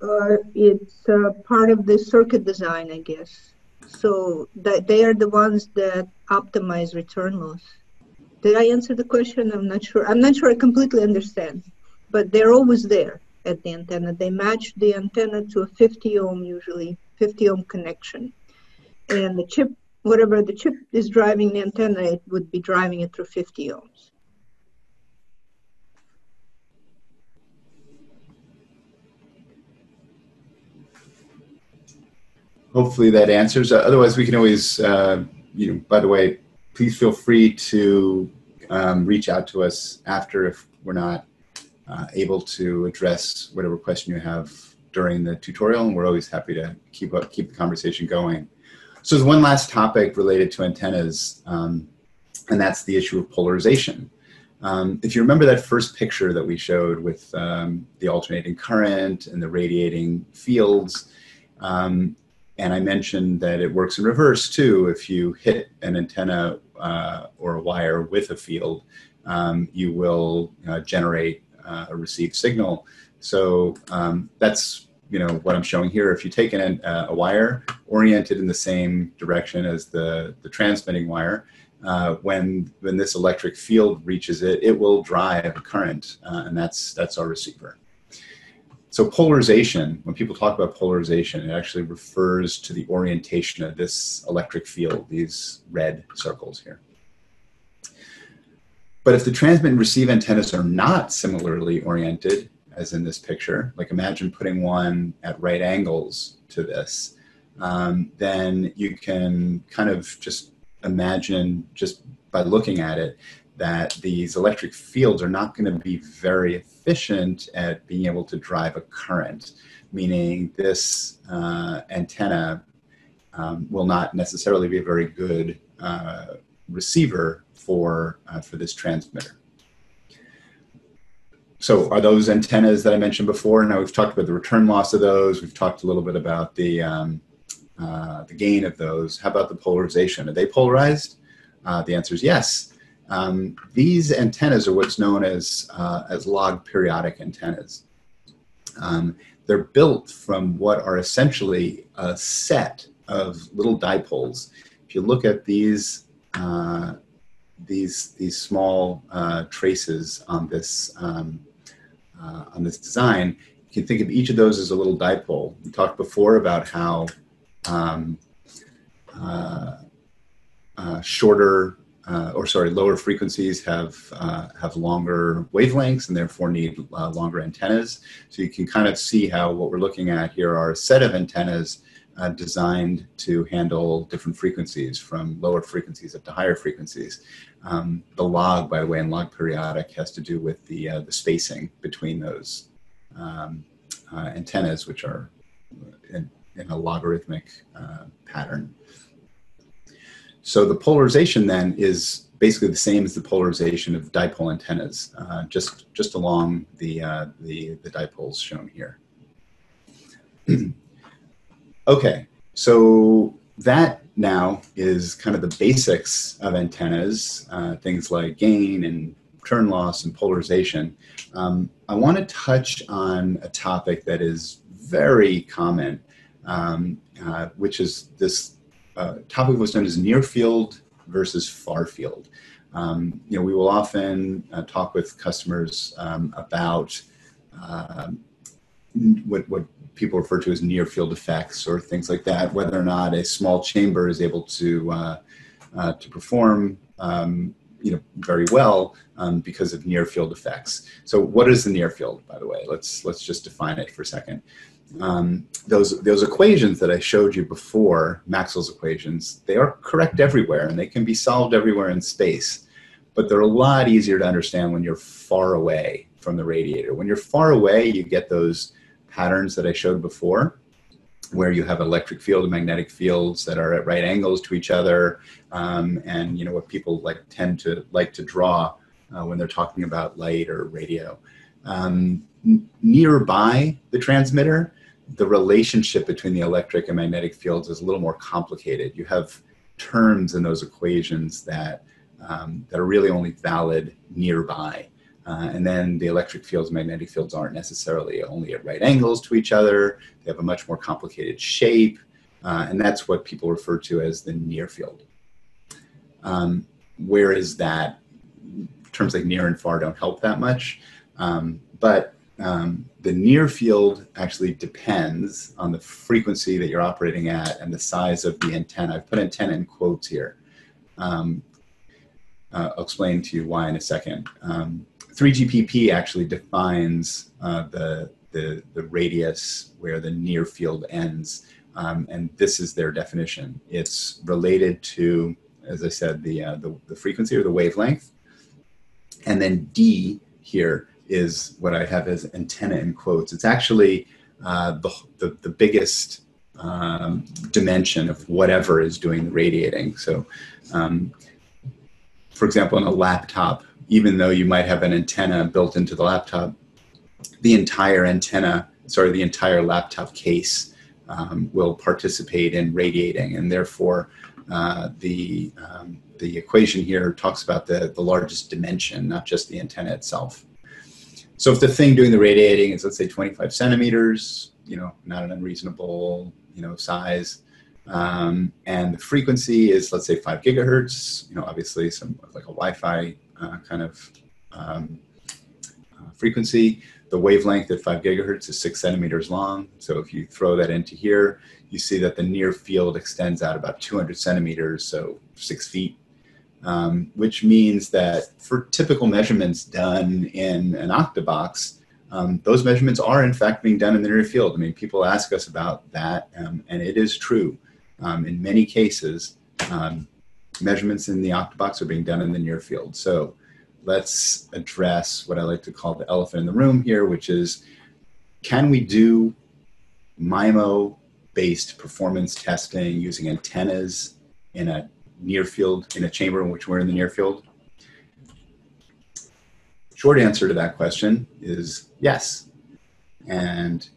S4: Uh, it's part of the circuit design, I guess. So that they are the ones that optimize return loss. Did I answer the question? I'm not sure. I'm not sure I completely understand, but they're always there at the antenna. They match the antenna to a 50 ohm, usually 50 ohm connection. And the chip, whatever the chip is driving the antenna, it would be driving it through 50 ohms.
S2: Hopefully that answers. Otherwise, we can always, uh, you know, by the way, please feel free to um, reach out to us after if we're not uh, able to address whatever question you have during the tutorial, and we're always happy to keep up, keep the conversation going. So there's one last topic related to antennas, um, and that's the issue of polarization. Um, if you remember that first picture that we showed with um, the alternating current and the radiating fields, um, and I mentioned that it works in reverse too. If you hit an antenna uh, or a wire with a field, um, you will uh, generate uh, a received signal. So um, that's you know what I'm showing here. If you take an, uh, a wire oriented in the same direction as the, the transmitting wire, uh, when when this electric field reaches it, it will drive a current, uh, and that's that's our receiver. So polarization, when people talk about polarization, it actually refers to the orientation of this electric field, these red circles here. But if the transmit and receive antennas are not similarly oriented, as in this picture, like imagine putting one at right angles to this, um, then you can kind of just imagine, just by looking at it, that these electric fields are not going to be very efficient at being able to drive a current, meaning this uh, antenna um, will not necessarily be a very good uh, receiver for, uh, for this transmitter. So are those antennas that I mentioned before? Now we've talked about the return loss of those. We've talked a little bit about the, um, uh, the gain of those. How about the polarization? Are they polarized? Uh, the answer is yes. Um, these antennas are what's known as, uh, as log periodic antennas. Um, they're built from what are essentially a set of little dipoles. If you look at these, uh, these, these small uh, traces on this, um, uh, on this design, you can think of each of those as a little dipole. We talked before about how um, uh, uh, shorter uh, or sorry, lower frequencies have uh, have longer wavelengths and therefore need uh, longer antennas. So you can kind of see how what we're looking at here are a set of antennas uh, designed to handle different frequencies from lower frequencies up to higher frequencies. Um, the log, by the way, in log periodic has to do with the uh, the spacing between those um, uh, antennas, which are in, in a logarithmic pattern. So the polarization then is basically the same as the polarization of dipole antennas, uh, just, just along the, uh, the, the dipoles shown here. okay, so that now is kind of the basics of antennas, uh, things like gain and turn loss and polarization. Um, I want to touch on a topic that is very common, um, uh, which is this uh, topic was known as near field versus far field. Um, you know, we will often uh, talk with customers um, about uh, what, what people refer to as near field effects or things like that, whether or not a small chamber is able to, uh, uh to perform um, you know, very well um, because of near field effects. So what is the near field, by the way? Let's, let's just define it for a second um, those those equations that I showed you before, Maxwell's equations, they are correct everywhere and they can be solved everywhere in space. But they're a lot easier to understand when you're far away from the radiator. When you're far away, you get those patterns that I showed before, where you have electric field and magnetic fields that are at right angles to each other, um, and you know what people like tend to like to draw uh, when they're talking about light or radio. Um, nearby the transmitter, the relationship between the electric and magnetic fields is a little more complicated. You have terms in those equations that, um, that are really only valid nearby. Uh, and then the electric fields magnetic fields aren't necessarily only at right angles to each other. They have a much more complicated shape. Uh, and that's what people refer to as the near field. Um, where is that? Terms like near and far don't help that much. Um, but um, the near field actually depends on the frequency that you're operating at and the size of the antenna. I've put antenna in quotes here. Um, uh, I'll explain to you why in a second. Um, 3GPP actually defines uh, the, the, the radius where the near field ends Um, and this is their definition. It's related to, as I said, the, uh, the, the frequency or the wavelength. And then D here is what I have as antenna in quotes. It's actually uh, the, the, the, biggest um, dimension of whatever is doing the radiating. So, um, for example, in a laptop, even though you might have an antenna built into the laptop, the entire antenna, sorry, the entire laptop case um, will participate in radiating, and therefore uh, the um, the equation here talks about the the largest dimension, not just the antenna itself. So if the thing doing the radiating is let's say 25 centimeters, you know, not an unreasonable you know size, um, and the frequency is let's say five gigahertz, you know, obviously some like a Wi-Fi uh, kind of um, uh, frequency. The wavelength at 5 gigahertz is 6 centimeters long. So if you throw that into here, you see that the near field extends out about 200 centimeters, so 6 feet, um, which means that for typical measurements done in an octoBox, um, those measurements are in fact being done in the near field. I mean, people ask us about that, um, and it is true. Um, in many cases, um, measurements in the octoBox are being done in the near field. So let's address what I like to call the elephant in the room here, which is can we do MIMO based performance testing using antennas in a near field, in a chamber in which we're in the near field? Short answer to that question is yes. And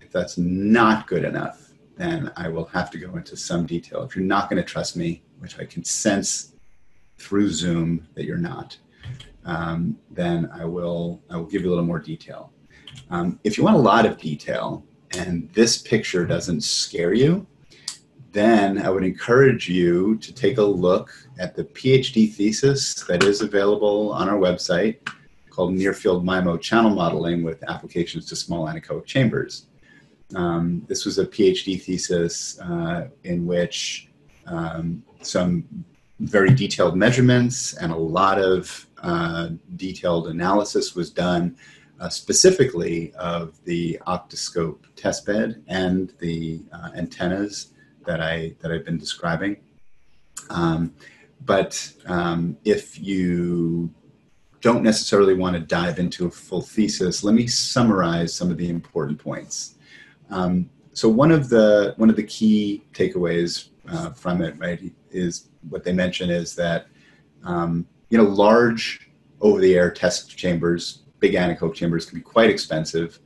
S2: if that's not good enough, then I will have to go into some detail. If you're not going to trust me, which I can sense through Zoom that you're not, um, then I will I will give you a little more detail. Um, if you want a lot of detail and this picture doesn't scare you, then I would encourage you to take a look at the PhD thesis that is available on our website called Near Field MIMO Channel Modeling with Applications to Small Anechoic Chambers. Um, this was a PhD thesis uh, in which um, some very detailed measurements and a lot of uh, detailed analysis was done uh, specifically of the octoscope testbed and the uh, antennas that I that I've been describing. Um, but um, if you don't necessarily want to dive into a full thesis, let me summarize some of the important points. Um, so one of the one of the key takeaways uh, from it, right, is what they mention is that um, you know large over-the-air test chambers, big anechoic chambers, can be quite expensive,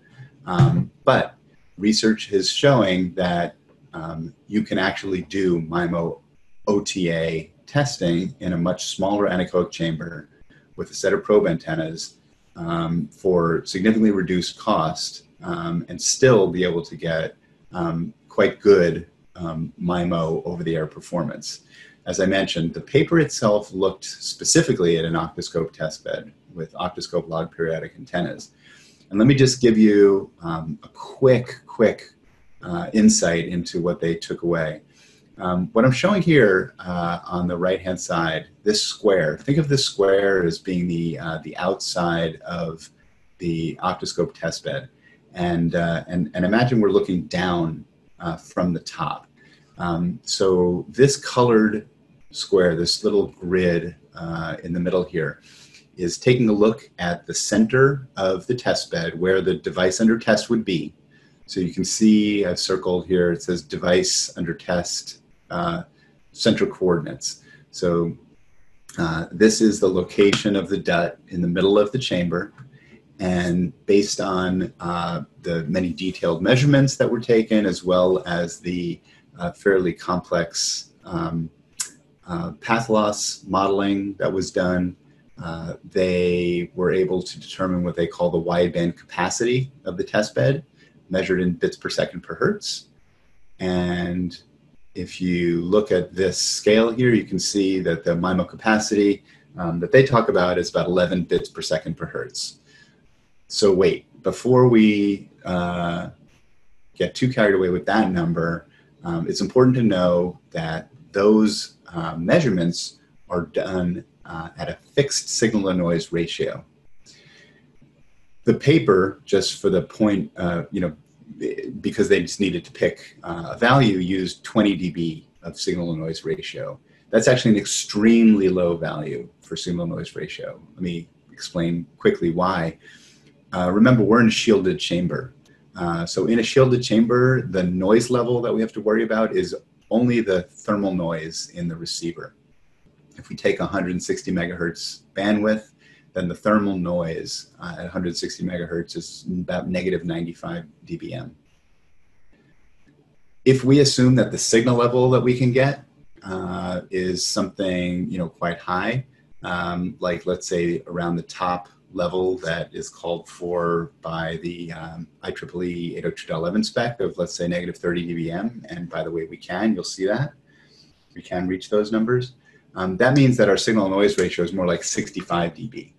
S2: um, but research is showing that um, you can actually do MIMO OTA testing in a much smaller anechoic chamber with a set of probe antennas um, for significantly reduced cost um, and still be able to get um, quite good um, MIMO over the air performance. As I mentioned, the paper itself looked specifically at an octoscope testbed with octoscope log periodic antennas. And let me just give you um, a quick, quick uh, insight into what they took away. Um, what I'm showing here uh, on the right-hand side, this square, think of this square as being the, uh, the outside of the octoscope testbed. And, uh, and, and imagine we're looking down uh, from the top. Um, so this colored square, this little grid uh, in the middle here, is taking a look at the center of the test bed where the device under test would be. So you can see I've circled here, it says device under test uh, central coordinates. So uh, this is the location of the DUT in the middle of the chamber. And based on uh, the many detailed measurements that were taken, as well as the uh, fairly complex um, uh, path loss modeling that was done, uh, they were able to determine what they call the wideband capacity of the test bed, measured in bits per second per hertz. And if you look at this scale here, you can see that the MIMO capacity um, that they talk about is about 11 bits per second per hertz. So wait, before we uh, get too carried away with that number, um, it's important to know that those uh, measurements are done uh, at a fixed signal to noise ratio. The paper, just for the point, uh, you know, because they just needed to pick uh, a value, used 20 dB of signal to noise ratio. That's actually an extremely low value for signal to noise ratio. Let me explain quickly why. Uh, remember, we're in a shielded chamber. Uh, so in a shielded chamber, the noise level that we have to worry about is only the thermal noise in the receiver. If we take 160 megahertz bandwidth, then the thermal noise uh, at 160 megahertz is about negative 95 dBm. If we assume that the signal level that we can get uh, is something you know quite high, um, like let's say around the top level that is called for by the um, IEEE 802.11 spec of let's say negative 30 dBm, and by the way we can, you'll see that we can reach those numbers. Um, that means that our signal noise ratio is more like 65 dB.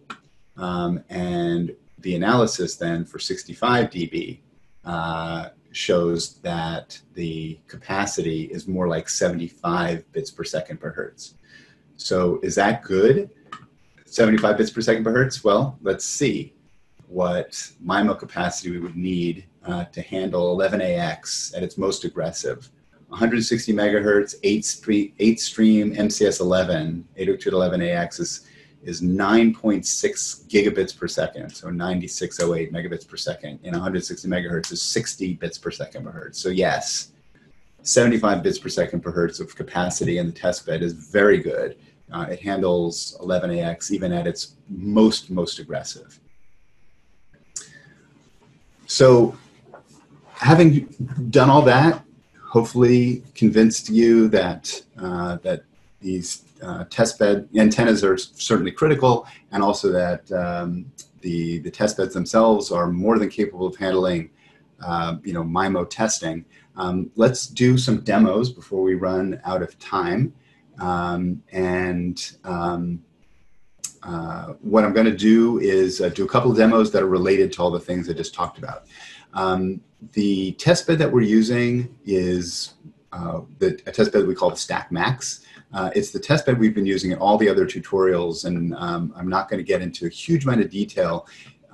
S2: Um, and the analysis then for 65 dB uh, shows that the capacity is more like 75 bits per second per hertz. So is that good? 75 bits per second per hertz? Well, let's see what MIMO capacity we would need uh, to handle 11AX at its most aggressive. 160 megahertz, 8 stream, eight stream MCS 11, 802.11ax is is 9.6 gigabits per second, so 9608 megabits per second, and 160 megahertz is 60 bits per second per hertz. So yes, 75 bits per second per hertz of capacity in the test bed is very good. Uh, it handles 11AX even at its most, most aggressive. So having done all that, hopefully convinced you that, uh, that these uh, test bed antennas are certainly critical, and also that um, the the test beds themselves are more than capable of handling, uh, you know, MIMO testing. Um, let's do some demos before we run out of time, um, and um, uh, what I'm going to do is uh, do a couple demos that are related to all the things I just talked about. Um, the test bed that we're using is uh, the, a test bed we call the Stack Max. Uh, it's the test bed we've been using in all the other tutorials, and um, I'm not going to get into a huge amount of detail.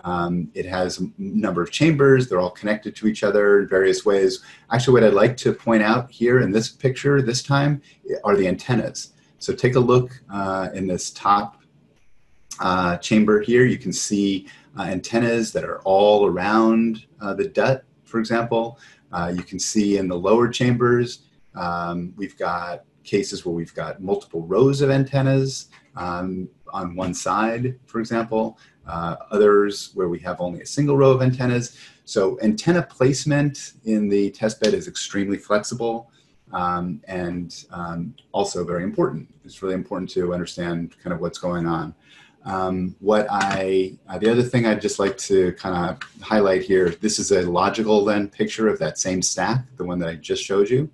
S2: Um, it has a number of chambers. They're all connected to each other in various ways. Actually, what I'd like to point out here in this picture this time are the antennas. So take a look uh, in this top uh, chamber here. You can see uh, antennas that are all around uh, the DUT, for example. Uh, you can see in the lower chambers, um, we've got cases where we've got multiple rows of antennas um, on one side, for example, uh, others where we have only a single row of antennas. So antenna placement in the test bed is extremely flexible um, and um, also very important. It's really important to understand kind of what's going on. Um, what I, uh, the other thing I'd just like to kind of highlight here, this is a logical then picture of that same stack, the one that I just showed you.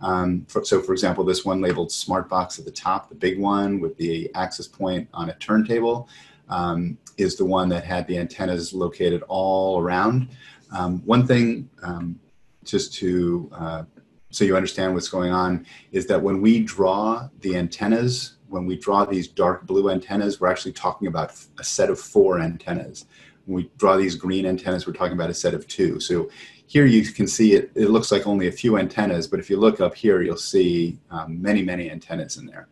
S2: Um, for, so for example, this one labeled smart box at the top, the big one with the access point on a turntable, um, is the one that had the antennas located all around. Um, one thing, um, just to, uh, so you understand what's going on, is that when we draw the antennas, when we draw these dark blue antennas, we're actually talking about a set of four antennas. When we draw these green antennas, we're talking about a set of two. So here you can see it, it looks like only a few antennas, but if you look up here, you'll see um, many, many antennas in there.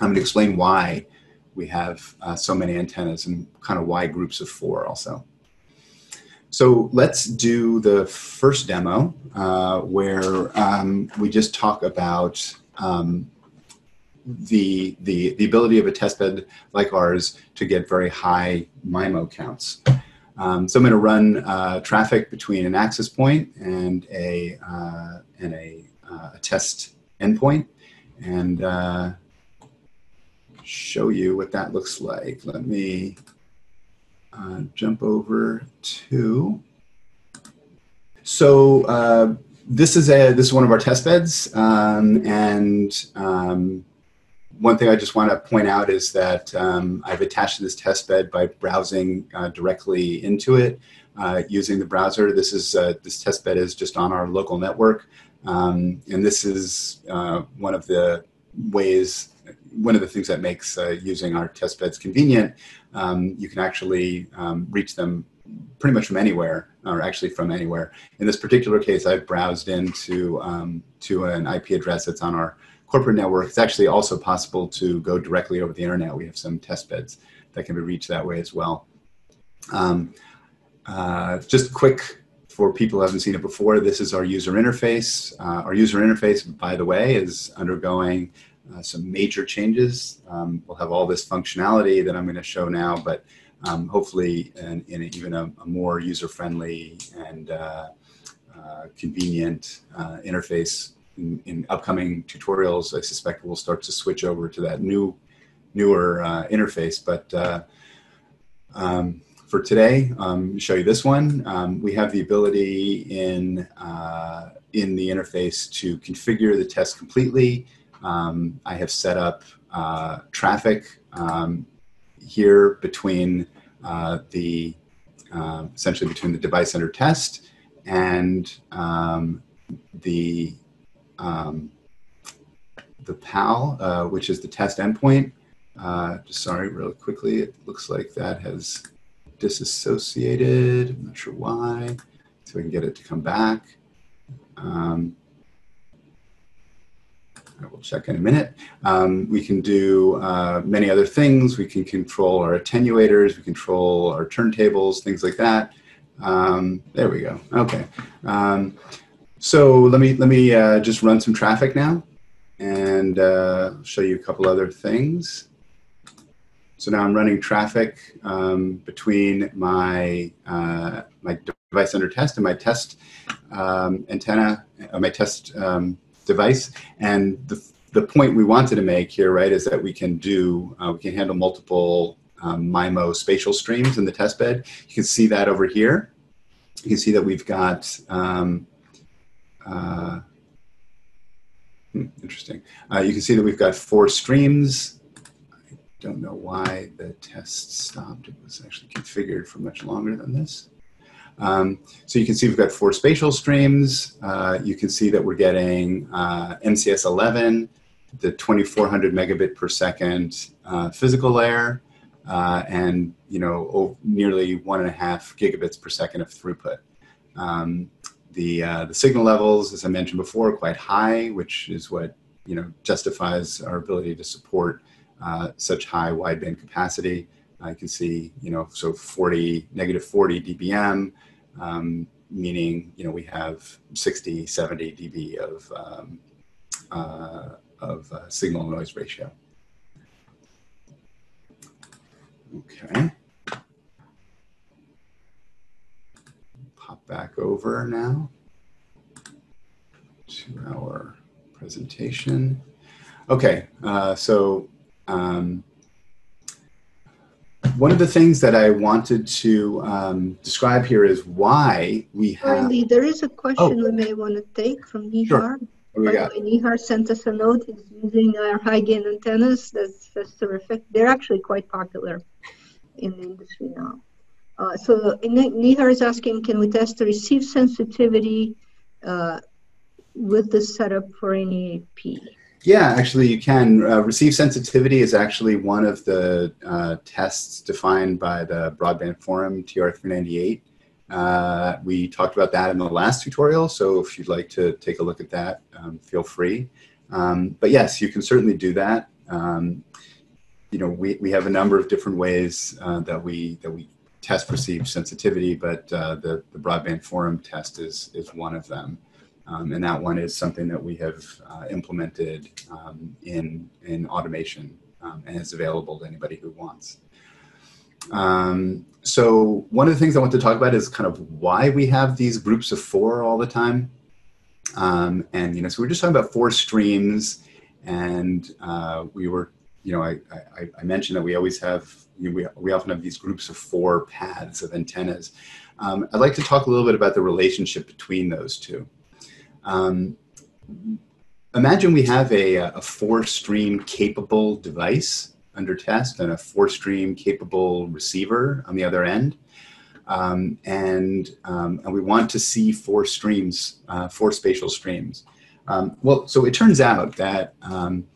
S2: I'm going to explain why we have uh, so many antennas and kind of why groups of four also. So let's do the first demo uh, where um, we just talk about um, the, the, the ability of a testbed like ours to get very high MIMO counts. Um, so I'm going to run uh, traffic between an access point and a, uh, and a, uh, a, test endpoint and uh, show you what that looks like. Let me uh, jump over to. So uh, this is a this is one of our test beds, um, and um, one thing I just want to point out is that um, I've attached this test bed by browsing uh, directly into it uh, using the browser. This is uh, this test bed is just on our local network, um, and this is uh, one of the ways, one of the things that makes uh, using our test beds convenient. Um, you can actually um, reach them pretty much from anywhere, or actually from anywhere. In this particular case, I've browsed into um, to an IP address that's on our corporate network. It's actually also possible to go directly over the internet. We have some test beds that can be reached that way as well. Um, uh, just quick for people who haven't seen it before, this is our user interface. Uh, our user interface, by the way, is undergoing uh, some major changes. Um, we'll have all this functionality that I'm going to show now, but um, hopefully in, in even a, a, more user-friendly and uh, uh convenient uh, interface in, in, upcoming tutorials. I suspect we'll start to switch over to that new, newer uh, interface, but um, for today, um, show you this one. Um, we have the ability in, uh, in the interface to configure the test completely. Um, I have set up uh, traffic um, here between uh, the, uh, essentially between the device under test and um, the, um, the PAL, uh, which is the test endpoint. Uh, just sorry, really quickly, it looks like that has disassociated. I'm not sure why. So we can get it to come back. Um, I will check in a minute. Um, we can do uh, many other things. We can control our attenuators, we control our turntables, things like that. Um, there we go. Okay. Um, so let me let me uh, just run some traffic now, and uh, show you a couple other things. So now I'm running traffic um, between my, uh, my device under test and my test um, antenna, uh, my test um, device. And the, the point we wanted to make here, right, is that we can do, uh, we can handle multiple um, MIMO spatial streams in the test bed. You can see that over here. You can see that we've got, um, uh, hmm, interesting. Uh, you can see that we've got four streams I don't know why the test stopped. It was actually configured for much longer than this. Um, so you can see we've got four spatial streams. Uh, you can see that we're getting uh, MCS 11, the 2400 megabit per second uh, physical layer, uh, and you know nearly one and a half gigabits per second of throughput. Um, the uh, the signal levels, as I mentioned before, are quite high, which is what you know justifies our ability to support uh, such high wideband capacity. I can see, you know, so 40, negative 40 dBm, um, meaning, you know, we have 60, 70 dB of, um, uh, of uh, signal noise ratio. Okay. Pop back over now to our presentation. Okay, uh, so um, one of the things that I wanted to um, describe here is why we have.
S4: Andy, there is a question oh. we may want to take from Nihar. Sure.
S2: we got?
S4: Nihar sent us a note. He's using our high gain antennas. That's, that's terrific. They're actually quite popular in the industry now. Uh, so Nihar is asking, can we test the receive sensitivity uh, with the setup for NE-AP?
S2: Yeah, actually, you can. Uh, receive sensitivity is actually one of the uh, tests defined by the Broadband Forum TR398. Uh, we talked about that in the last tutorial, so if you'd like to take a look at that, um, feel free. Um, but yes, you can certainly do that. Um, you know, we, we have a number of different ways uh, that we that we test receive sensitivity, but uh, the, the Broadband Forum test is, is one of them. Um, and that one is something that we have uh, implemented um, in, in automation um, and is available to anybody who wants. Um, so one of the things I want to talk about is kind of why we have these groups of four all the time. Um, and, you know, so we're just talking about four streams and uh, we were, you know, I, I, I, mentioned that we always have, you know, we, we often have these groups of four paths of antennas. Um, I'd like to talk a little bit about the relationship between those two. Um, imagine we have a, a four stream capable device under test and a four stream capable receiver on the other end. Um, and, um, and we want to see four streams, uh, four spatial streams. Um, well, so it turns out that um,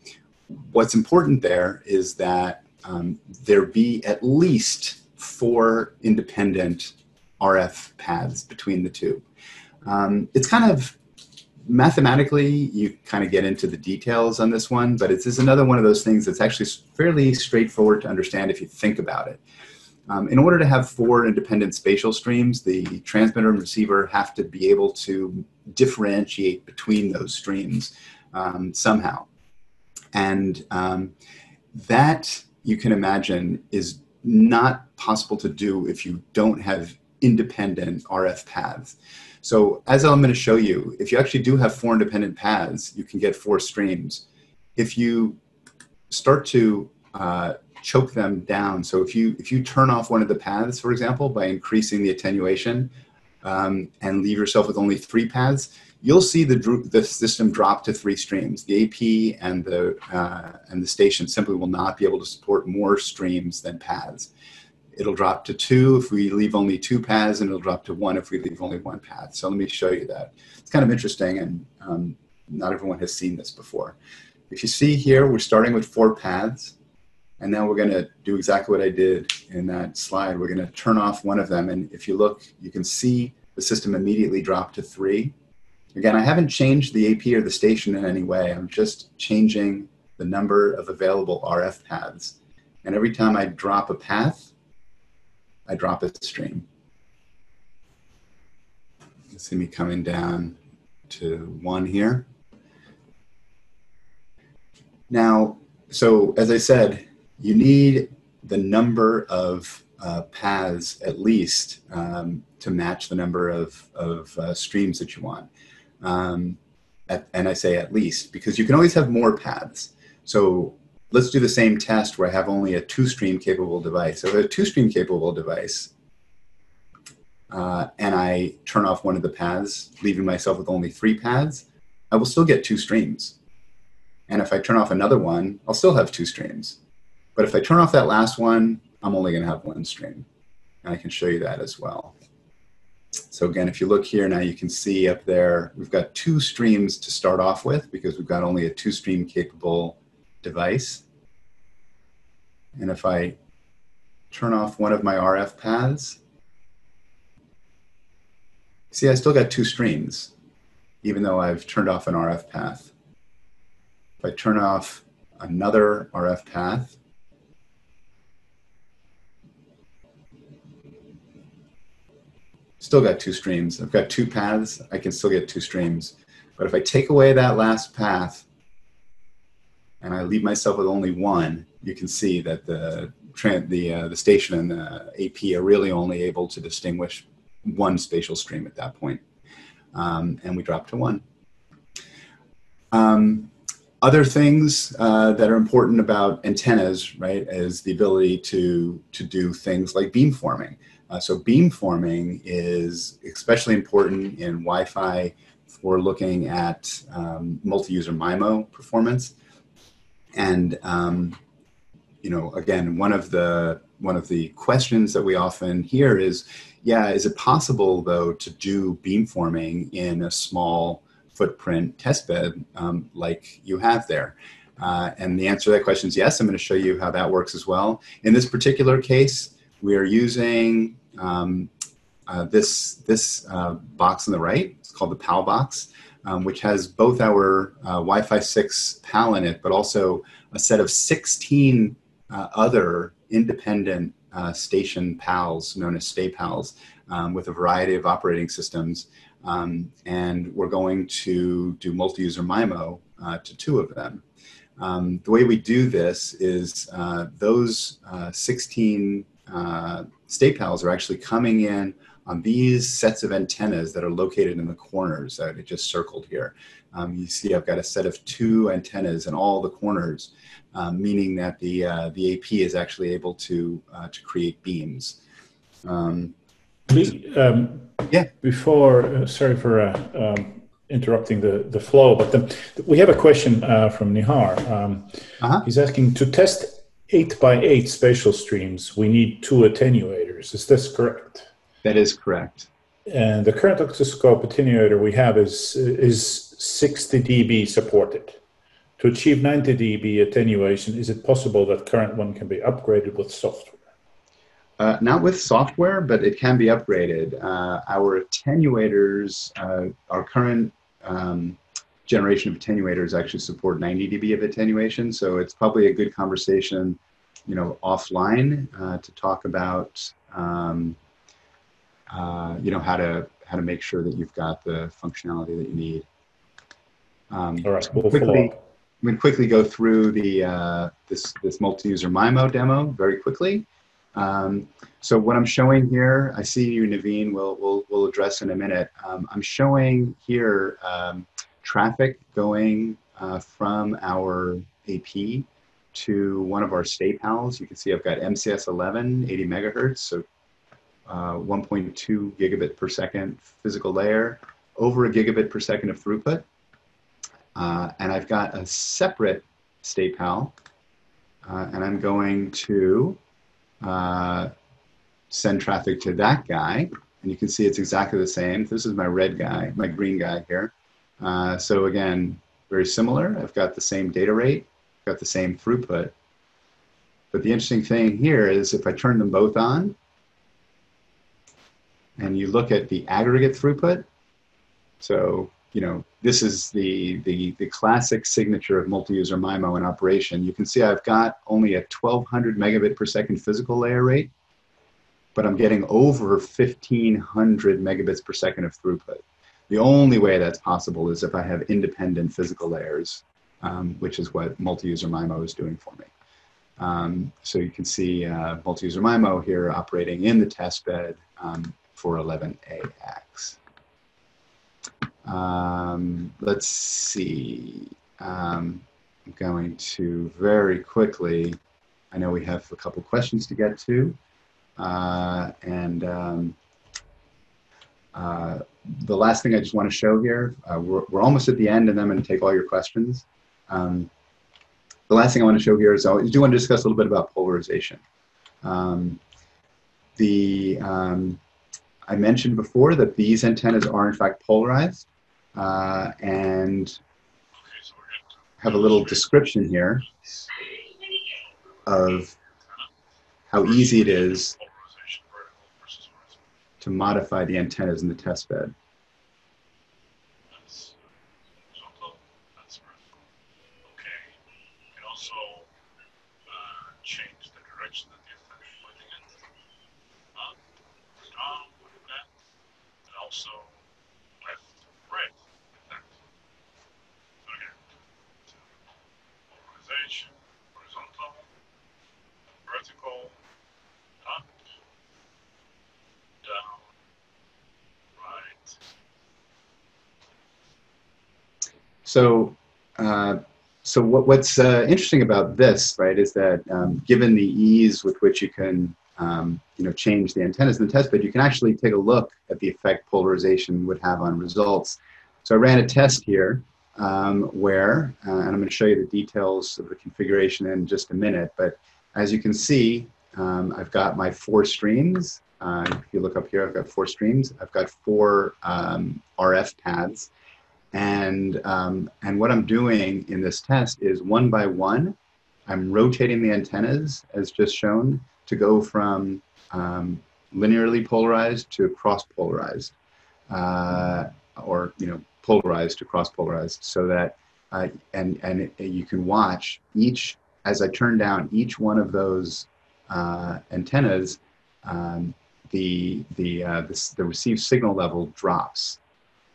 S2: what's important there is that um, there be at least four independent RF paths between the two. Um, it's kind of mathematically, you kind of get into the details on this one, but it's, it's another one of those things that's actually fairly straightforward to understand if you think about it. Um, in order to have four independent spatial streams, the transmitter and receiver have to be able to differentiate between those streams um, somehow. And um, that, you can imagine, is not possible to do if you don't have independent RF paths. So as I'm going to show you, if you actually do have four independent paths, you can get four streams. If you start to uh, choke them down, so if you if you turn off one of the paths, for example, by increasing the attenuation um, and leave yourself with only three paths, you'll see the the system drop to three streams. The AP and the uh, and the station simply will not be able to support more streams than paths it'll drop to two if we leave only two paths, and it'll drop to one if we leave only one path. So let me show you that. It's kind of interesting, and um, not everyone has seen this before. If you see here, we're starting with four paths, and now we're going to do exactly what I did in that slide. We're going to turn off one of them, and if you look, you can see the system immediately drop to three. Again, I haven't changed the AP or the station in any way. I'm just changing the number of available RF paths. And every time I drop a path, I drop a stream. You see me coming down to one here. Now, so as I said, you need the number of uh, paths at least um, to match the number of, of uh, streams that you want. Um, at, and I say at least because you can always have more paths. So let's do the same test where I have only a two stream capable device. So a two stream capable device, uh, and I turn off one of the paths, leaving myself with only three paths, I will still get two streams. And if I turn off another one, I'll still have two streams. But if I turn off that last one, I'm only going to have one stream. And I can show you that as well. So again, if you look here now, you can see up there, we've got two streams to start off with because we've got only a two stream capable device. And if I turn off one of my RF paths, see I still got two streams, even though I've turned off an RF path. If I turn off another RF path, still got two streams. I've got two paths, I can still get two streams. But if I take away that last path, and I leave myself with only one, you can see that the the uh, the station and the AP are really only able to distinguish one spatial stream at that point, um, and we drop to one. Um, other things uh, that are important about antennas, right, is the ability to to do things like beamforming. Uh, so beamforming is especially important in Wi-Fi for looking at um, multi-user MIMO performance. And um, you know, again, one of the one of the questions that we often hear is, yeah, is it possible though to do beamforming in a small footprint testbed um, like you have there? Uh, and the answer to that question is yes. I'm going to show you how that works as well. In this particular case, we are using um, uh, this this uh, box on the right. It's called the PAL box um, which has both our uh, Wi-Fi 6 PAL in it, but also a set of 16 uh, other independent uh, station PALs, known as Stay PALs, um, with a variety of operating systems. Um, and we're going to do multi-user MIMO uh, to two of them. Um, the way we do this is uh, those uh, 16 Stay PALs are actually coming in on these sets of antennas that are located in the corners that I just circled here. Um, you see I've got a set of two antennas in all the corners, um, meaning that the, uh, the AP is actually able to, uh, to create beams. Um,
S1: um yeah. Before, uh, sorry for uh, um, interrupting the, the flow, but the, we have a question uh, from Nihar. Um, -huh. He's asking to test eight by eight spatial streams, we need two attenuators. Is this correct?
S2: That is correct.
S1: And the current octoscope attenuator we have is, is 60 dB supported. To achieve 90 dB attenuation, is it possible that current one can be upgraded with software?
S2: Uh, not with software, but it can be upgraded. Uh, our attenuators, uh, our current um, generation of attenuators actually support 90 dB of attenuation, so it's probably a good conversation, you know, offline uh, to talk about, um, uh, you know, how to how to make sure that you've got the functionality that you need.
S1: Um, All right, we'll
S2: quickly, I'm going to quickly go through the uh, this this multi-user MIMO demo very quickly. Um, so what I'm showing here, I see you, Naveen, we'll, we'll, we'll address in a minute. Um, I'm showing here um, traffic going uh, from our AP to one of our state pals. You can see I've got MCS 11, 80 megahertz, so uh, 1.2 gigabit per second physical layer, over a gigabit per second of throughput. Uh, and I've got a separate state pal, uh, and I'm going to uh, send traffic to that guy. And you can see it's exactly the same. This is my red guy, my green guy here. Uh, so again, very similar. I've got the same data rate, got the same throughput. But the interesting thing here is if I turn them both on, and you look at the aggregate throughput, so you know this is the the, the classic signature of multi-user MIMO in operation. You can see I've got only a 1200 megabit per second physical layer rate, but I'm getting over 1500 megabits per second of throughput. The only way that's possible is if I have independent physical layers, um, which is what multi-user MIMO is doing for me. Um, so you can see uh, multi-user MIMO here operating in the test bed um, for 11AX. Um, let's see. Um, I'm going to very quickly, I know we have a couple questions to get to. Uh, and um, uh, the last thing I just want to show here, uh, we're, we're almost at the end and I'm going to take all your questions. Um, the last thing I want to show here is I do want to discuss a little bit about polarization. Um, the, um, I mentioned before that these antennas are in fact polarized uh, and have a little description here of how easy it is to modify the antennas in the test bed. So, uh, so what, what's uh, interesting about this, right, is that um, given the ease with which you can, um, you know, change the antennas in the test bed, you can actually take a look at the effect polarization would have on results. So I ran a test here um, where, uh, and I'm going to show you the details of the configuration in just a minute, but as you can see, um, I've got my four streams. Uh, if you look up here, I've got four streams. I've got four um, RF pads. And, um, and what I'm doing in this test is one by one, I'm rotating the antennas as just shown to go from um, linearly polarized to cross polarized uh, or, you know, polarized to cross polarized so that, uh, and, and it, you can watch each, as I turn down each one of those uh, antennas, um, the, the, uh, the, the received signal level drops.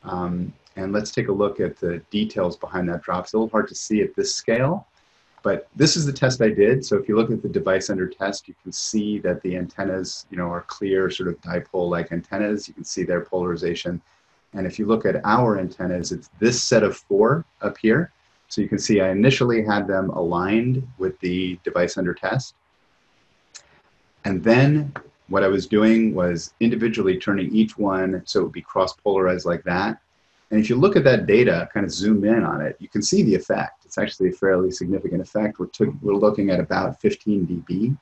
S2: Um, and let's take a look at the details behind that drop. It's a little hard to see at this scale, but this is the test I did. So if you look at the device under test, you can see that the antennas, you know, are clear sort of dipole-like antennas. You can see their polarization. And if you look at our antennas, it's this set of four up here. So you can see I initially had them aligned with the device under test. And then what I was doing was individually turning each one so it would be cross-polarized like that. And if you look at that data, kind of zoom in on it, you can see the effect. It's actually a fairly significant effect. We're, we're looking at about 15 dB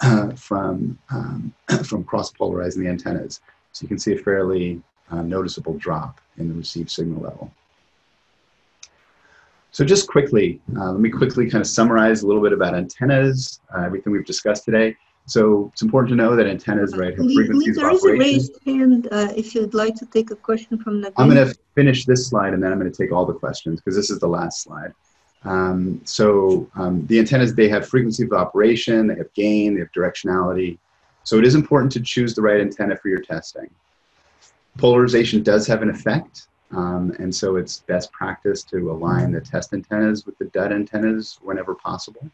S2: uh, from, um, from cross-polarizing the antennas. So you can see a fairly uh, noticeable drop in the received signal level. So just quickly, uh, let me quickly kind of summarize a little bit about antennas, uh, everything we've discussed today. So it's important to know that antennas, right, have frequencies
S4: Leigh, there
S2: of
S4: is a raised hand uh, if you'd like to take a question from the.
S2: I'm going to finish this slide and then I'm going to take all the questions because this is the last slide. Um, so um, the antennas, they have frequency of operation, they have gain, they have directionality. So it is important to choose the right antenna for your testing. Polarization does have an effect. Um, and so it's best practice to align the test antennas with the DUT antennas whenever possible.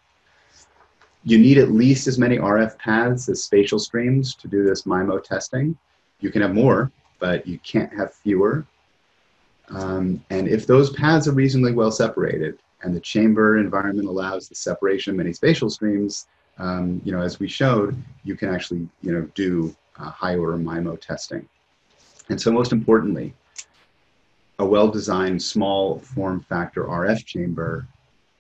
S2: You need at least as many RF paths as spatial streams to do this MIMO testing. You can have more, but you can't have fewer. Um, and if those paths are reasonably well separated and the chamber environment allows the separation of many spatial streams, um, you know, as we showed, you can actually, you know, do uh, high order MIMO testing. And so most importantly, a well-designed small form factor RF chamber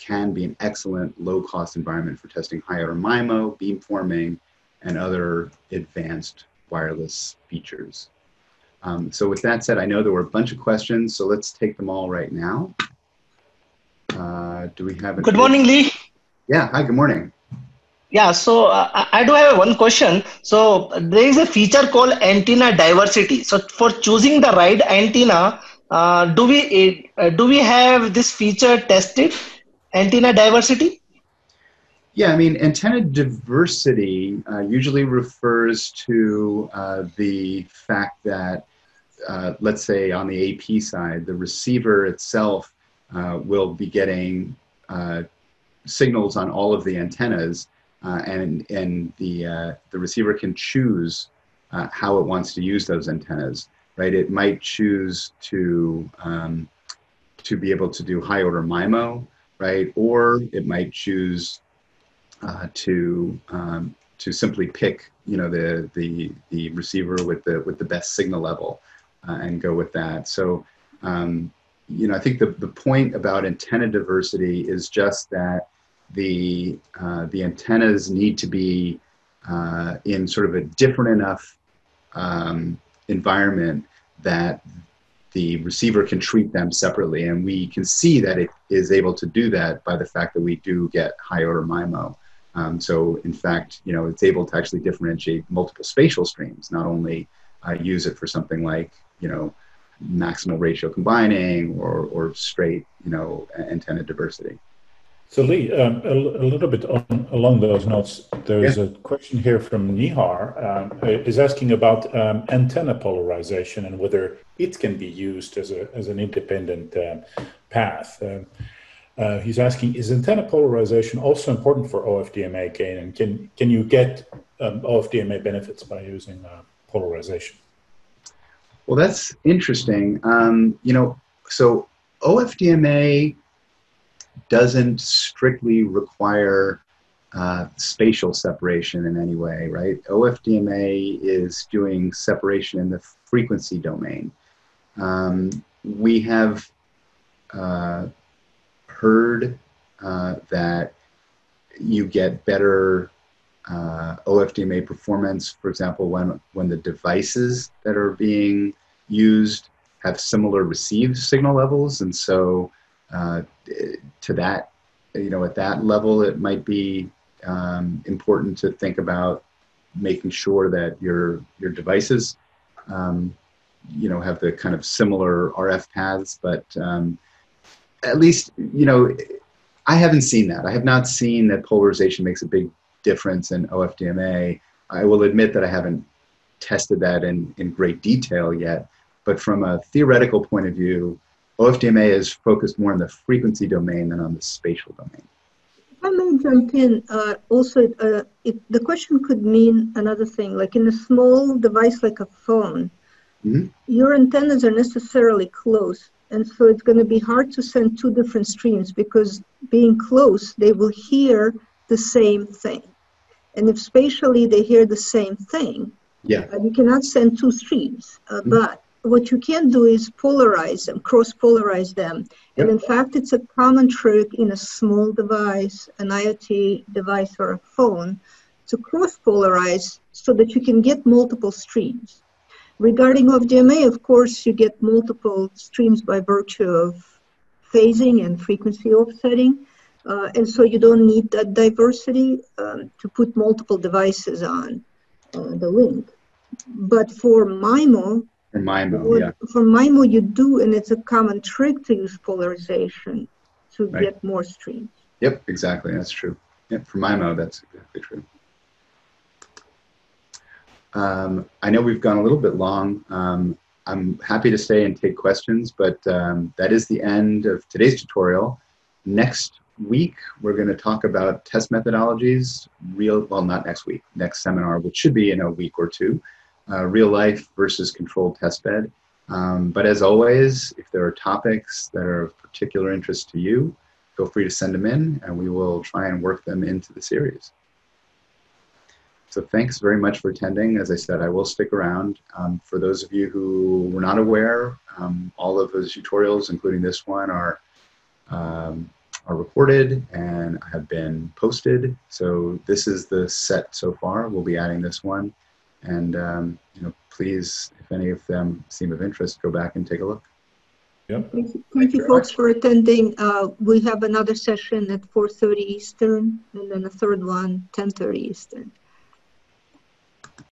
S2: can be an excellent low-cost environment for testing high-order MIMO, beamforming, and other advanced wireless features. Um, so with that said, I know there were a bunch of questions, so let's take them all right now. Uh, do we have?
S5: A Good morning, Leigh.
S2: Yeah. Hi. Good morning.
S5: Yeah. So uh, I do have one question. So there is a feature called antenna diversity. So for choosing the right antenna, uh, do we uh, do we have this feature tested? Antenna diversity.
S2: Yeah, I mean, antenna diversity uh, usually refers to uh, the fact that, uh, let's say, on the AP side, the receiver itself uh, will be getting uh, signals on all of the antennas, uh, and and the the receiver can choose how it wants to use those antennas. Right? It might choose to um, to be able to do high order MIMO, right? Or it might choose uh, to um, to simply pick you know the the the receiver with the with the best signal level uh, and go with that. So um, you know I think the the point about antenna diversity is just that the uh, the antennas need to be uh, in sort of a different enough um, environment that the receiver can treat them separately. And we can see that it is able to do that by the fact that we do get high order MIMO. Um, so in fact, you know, it's able to actually differentiate multiple spatial streams, not only uh, use it for something like, you know, maximal ratio combining or, or straight, you know, antenna diversity.
S1: So Leigh, um, a, a, little bit on, along those notes, there's yeah. a question here from Nihar, um, is asking about um, antenna polarization and whether it can be used as, a, as an independent um, path. Um, uh, he's asking, is antenna polarization also important for OFDMA gain, and can, can you get um, OFDMA benefits by using uh, polarization?
S2: Well, that's interesting. you know, so OFDMA doesn't strictly require uh, spatial separation in any way, right? OFDMA is doing separation in the frequency domain. Um, we have uh, heard uh, that you get better uh, OFDMA performance, for example, when, when the devices that are being used have similar receive signal levels. And so uh, to that, you know, at that level, it might be um, important to think about making sure that your your devices, um, you know, have the kind of similar RF paths. But um, at least, you know, I haven't seen that. I have not seen that polarization makes a big difference in OFDMA. I will admit that I haven't tested that in, in great detail yet. But from a theoretical point of view, OFDMA is focused more on the frequency domain than on the spatial domain.
S4: If I may jump in, uh, also, uh, it, the question could mean another thing. Like in a small device like a phone, mm-hmm. your antennas are necessarily close. And so it's going to be hard to send two different streams because being close, they will hear the same thing. And if spatially they hear the same thing,
S2: yeah.
S4: Uh, you cannot send two streams. Uh, mm-hmm. But what you can do is polarize them, cross polarize them. Yep. And in fact, it's a common trick in a small device, an IoT device or a phone, to cross polarize so that you can get multiple streams. Regarding OFDMA, of course, you get multiple streams by virtue of phasing and frequency offsetting. Uh, and so you don't need that diversity um, to put multiple devices on uh, the link. But for MIMO,
S2: for MIMO, yeah.
S4: For MIMO, you do, and it's a common trick to use polarization to right. get more streams.
S2: Yep, exactly. That's true. Yep, for MIMO, that's exactly true. Um, I know we've gone a little bit long. Um, I'm happy to stay and take questions, but um, that is the end of today's tutorial. Next week, we're going to talk about test methodologies, real, well, not next week, next seminar, which should be in a week or two, uh, real life versus controlled testbed. Um, but as always, if there are topics that are of particular interest to you, feel free to send them in and we will try and work them into the series. So thanks very much for attending. As I said, I will stick around. Um, for those of you who were not aware, um, all of those tutorials, including this one, are um, are recorded and have been posted. So this is the set so far. We'll be adding this one. And um, you know, please, if any of them seem of interest, go back and take a look.
S1: Yep.
S4: Thank you, Thank you folks, for attending. Uh, we have another session at 4.30 Eastern and then a third one, 10.30 Eastern.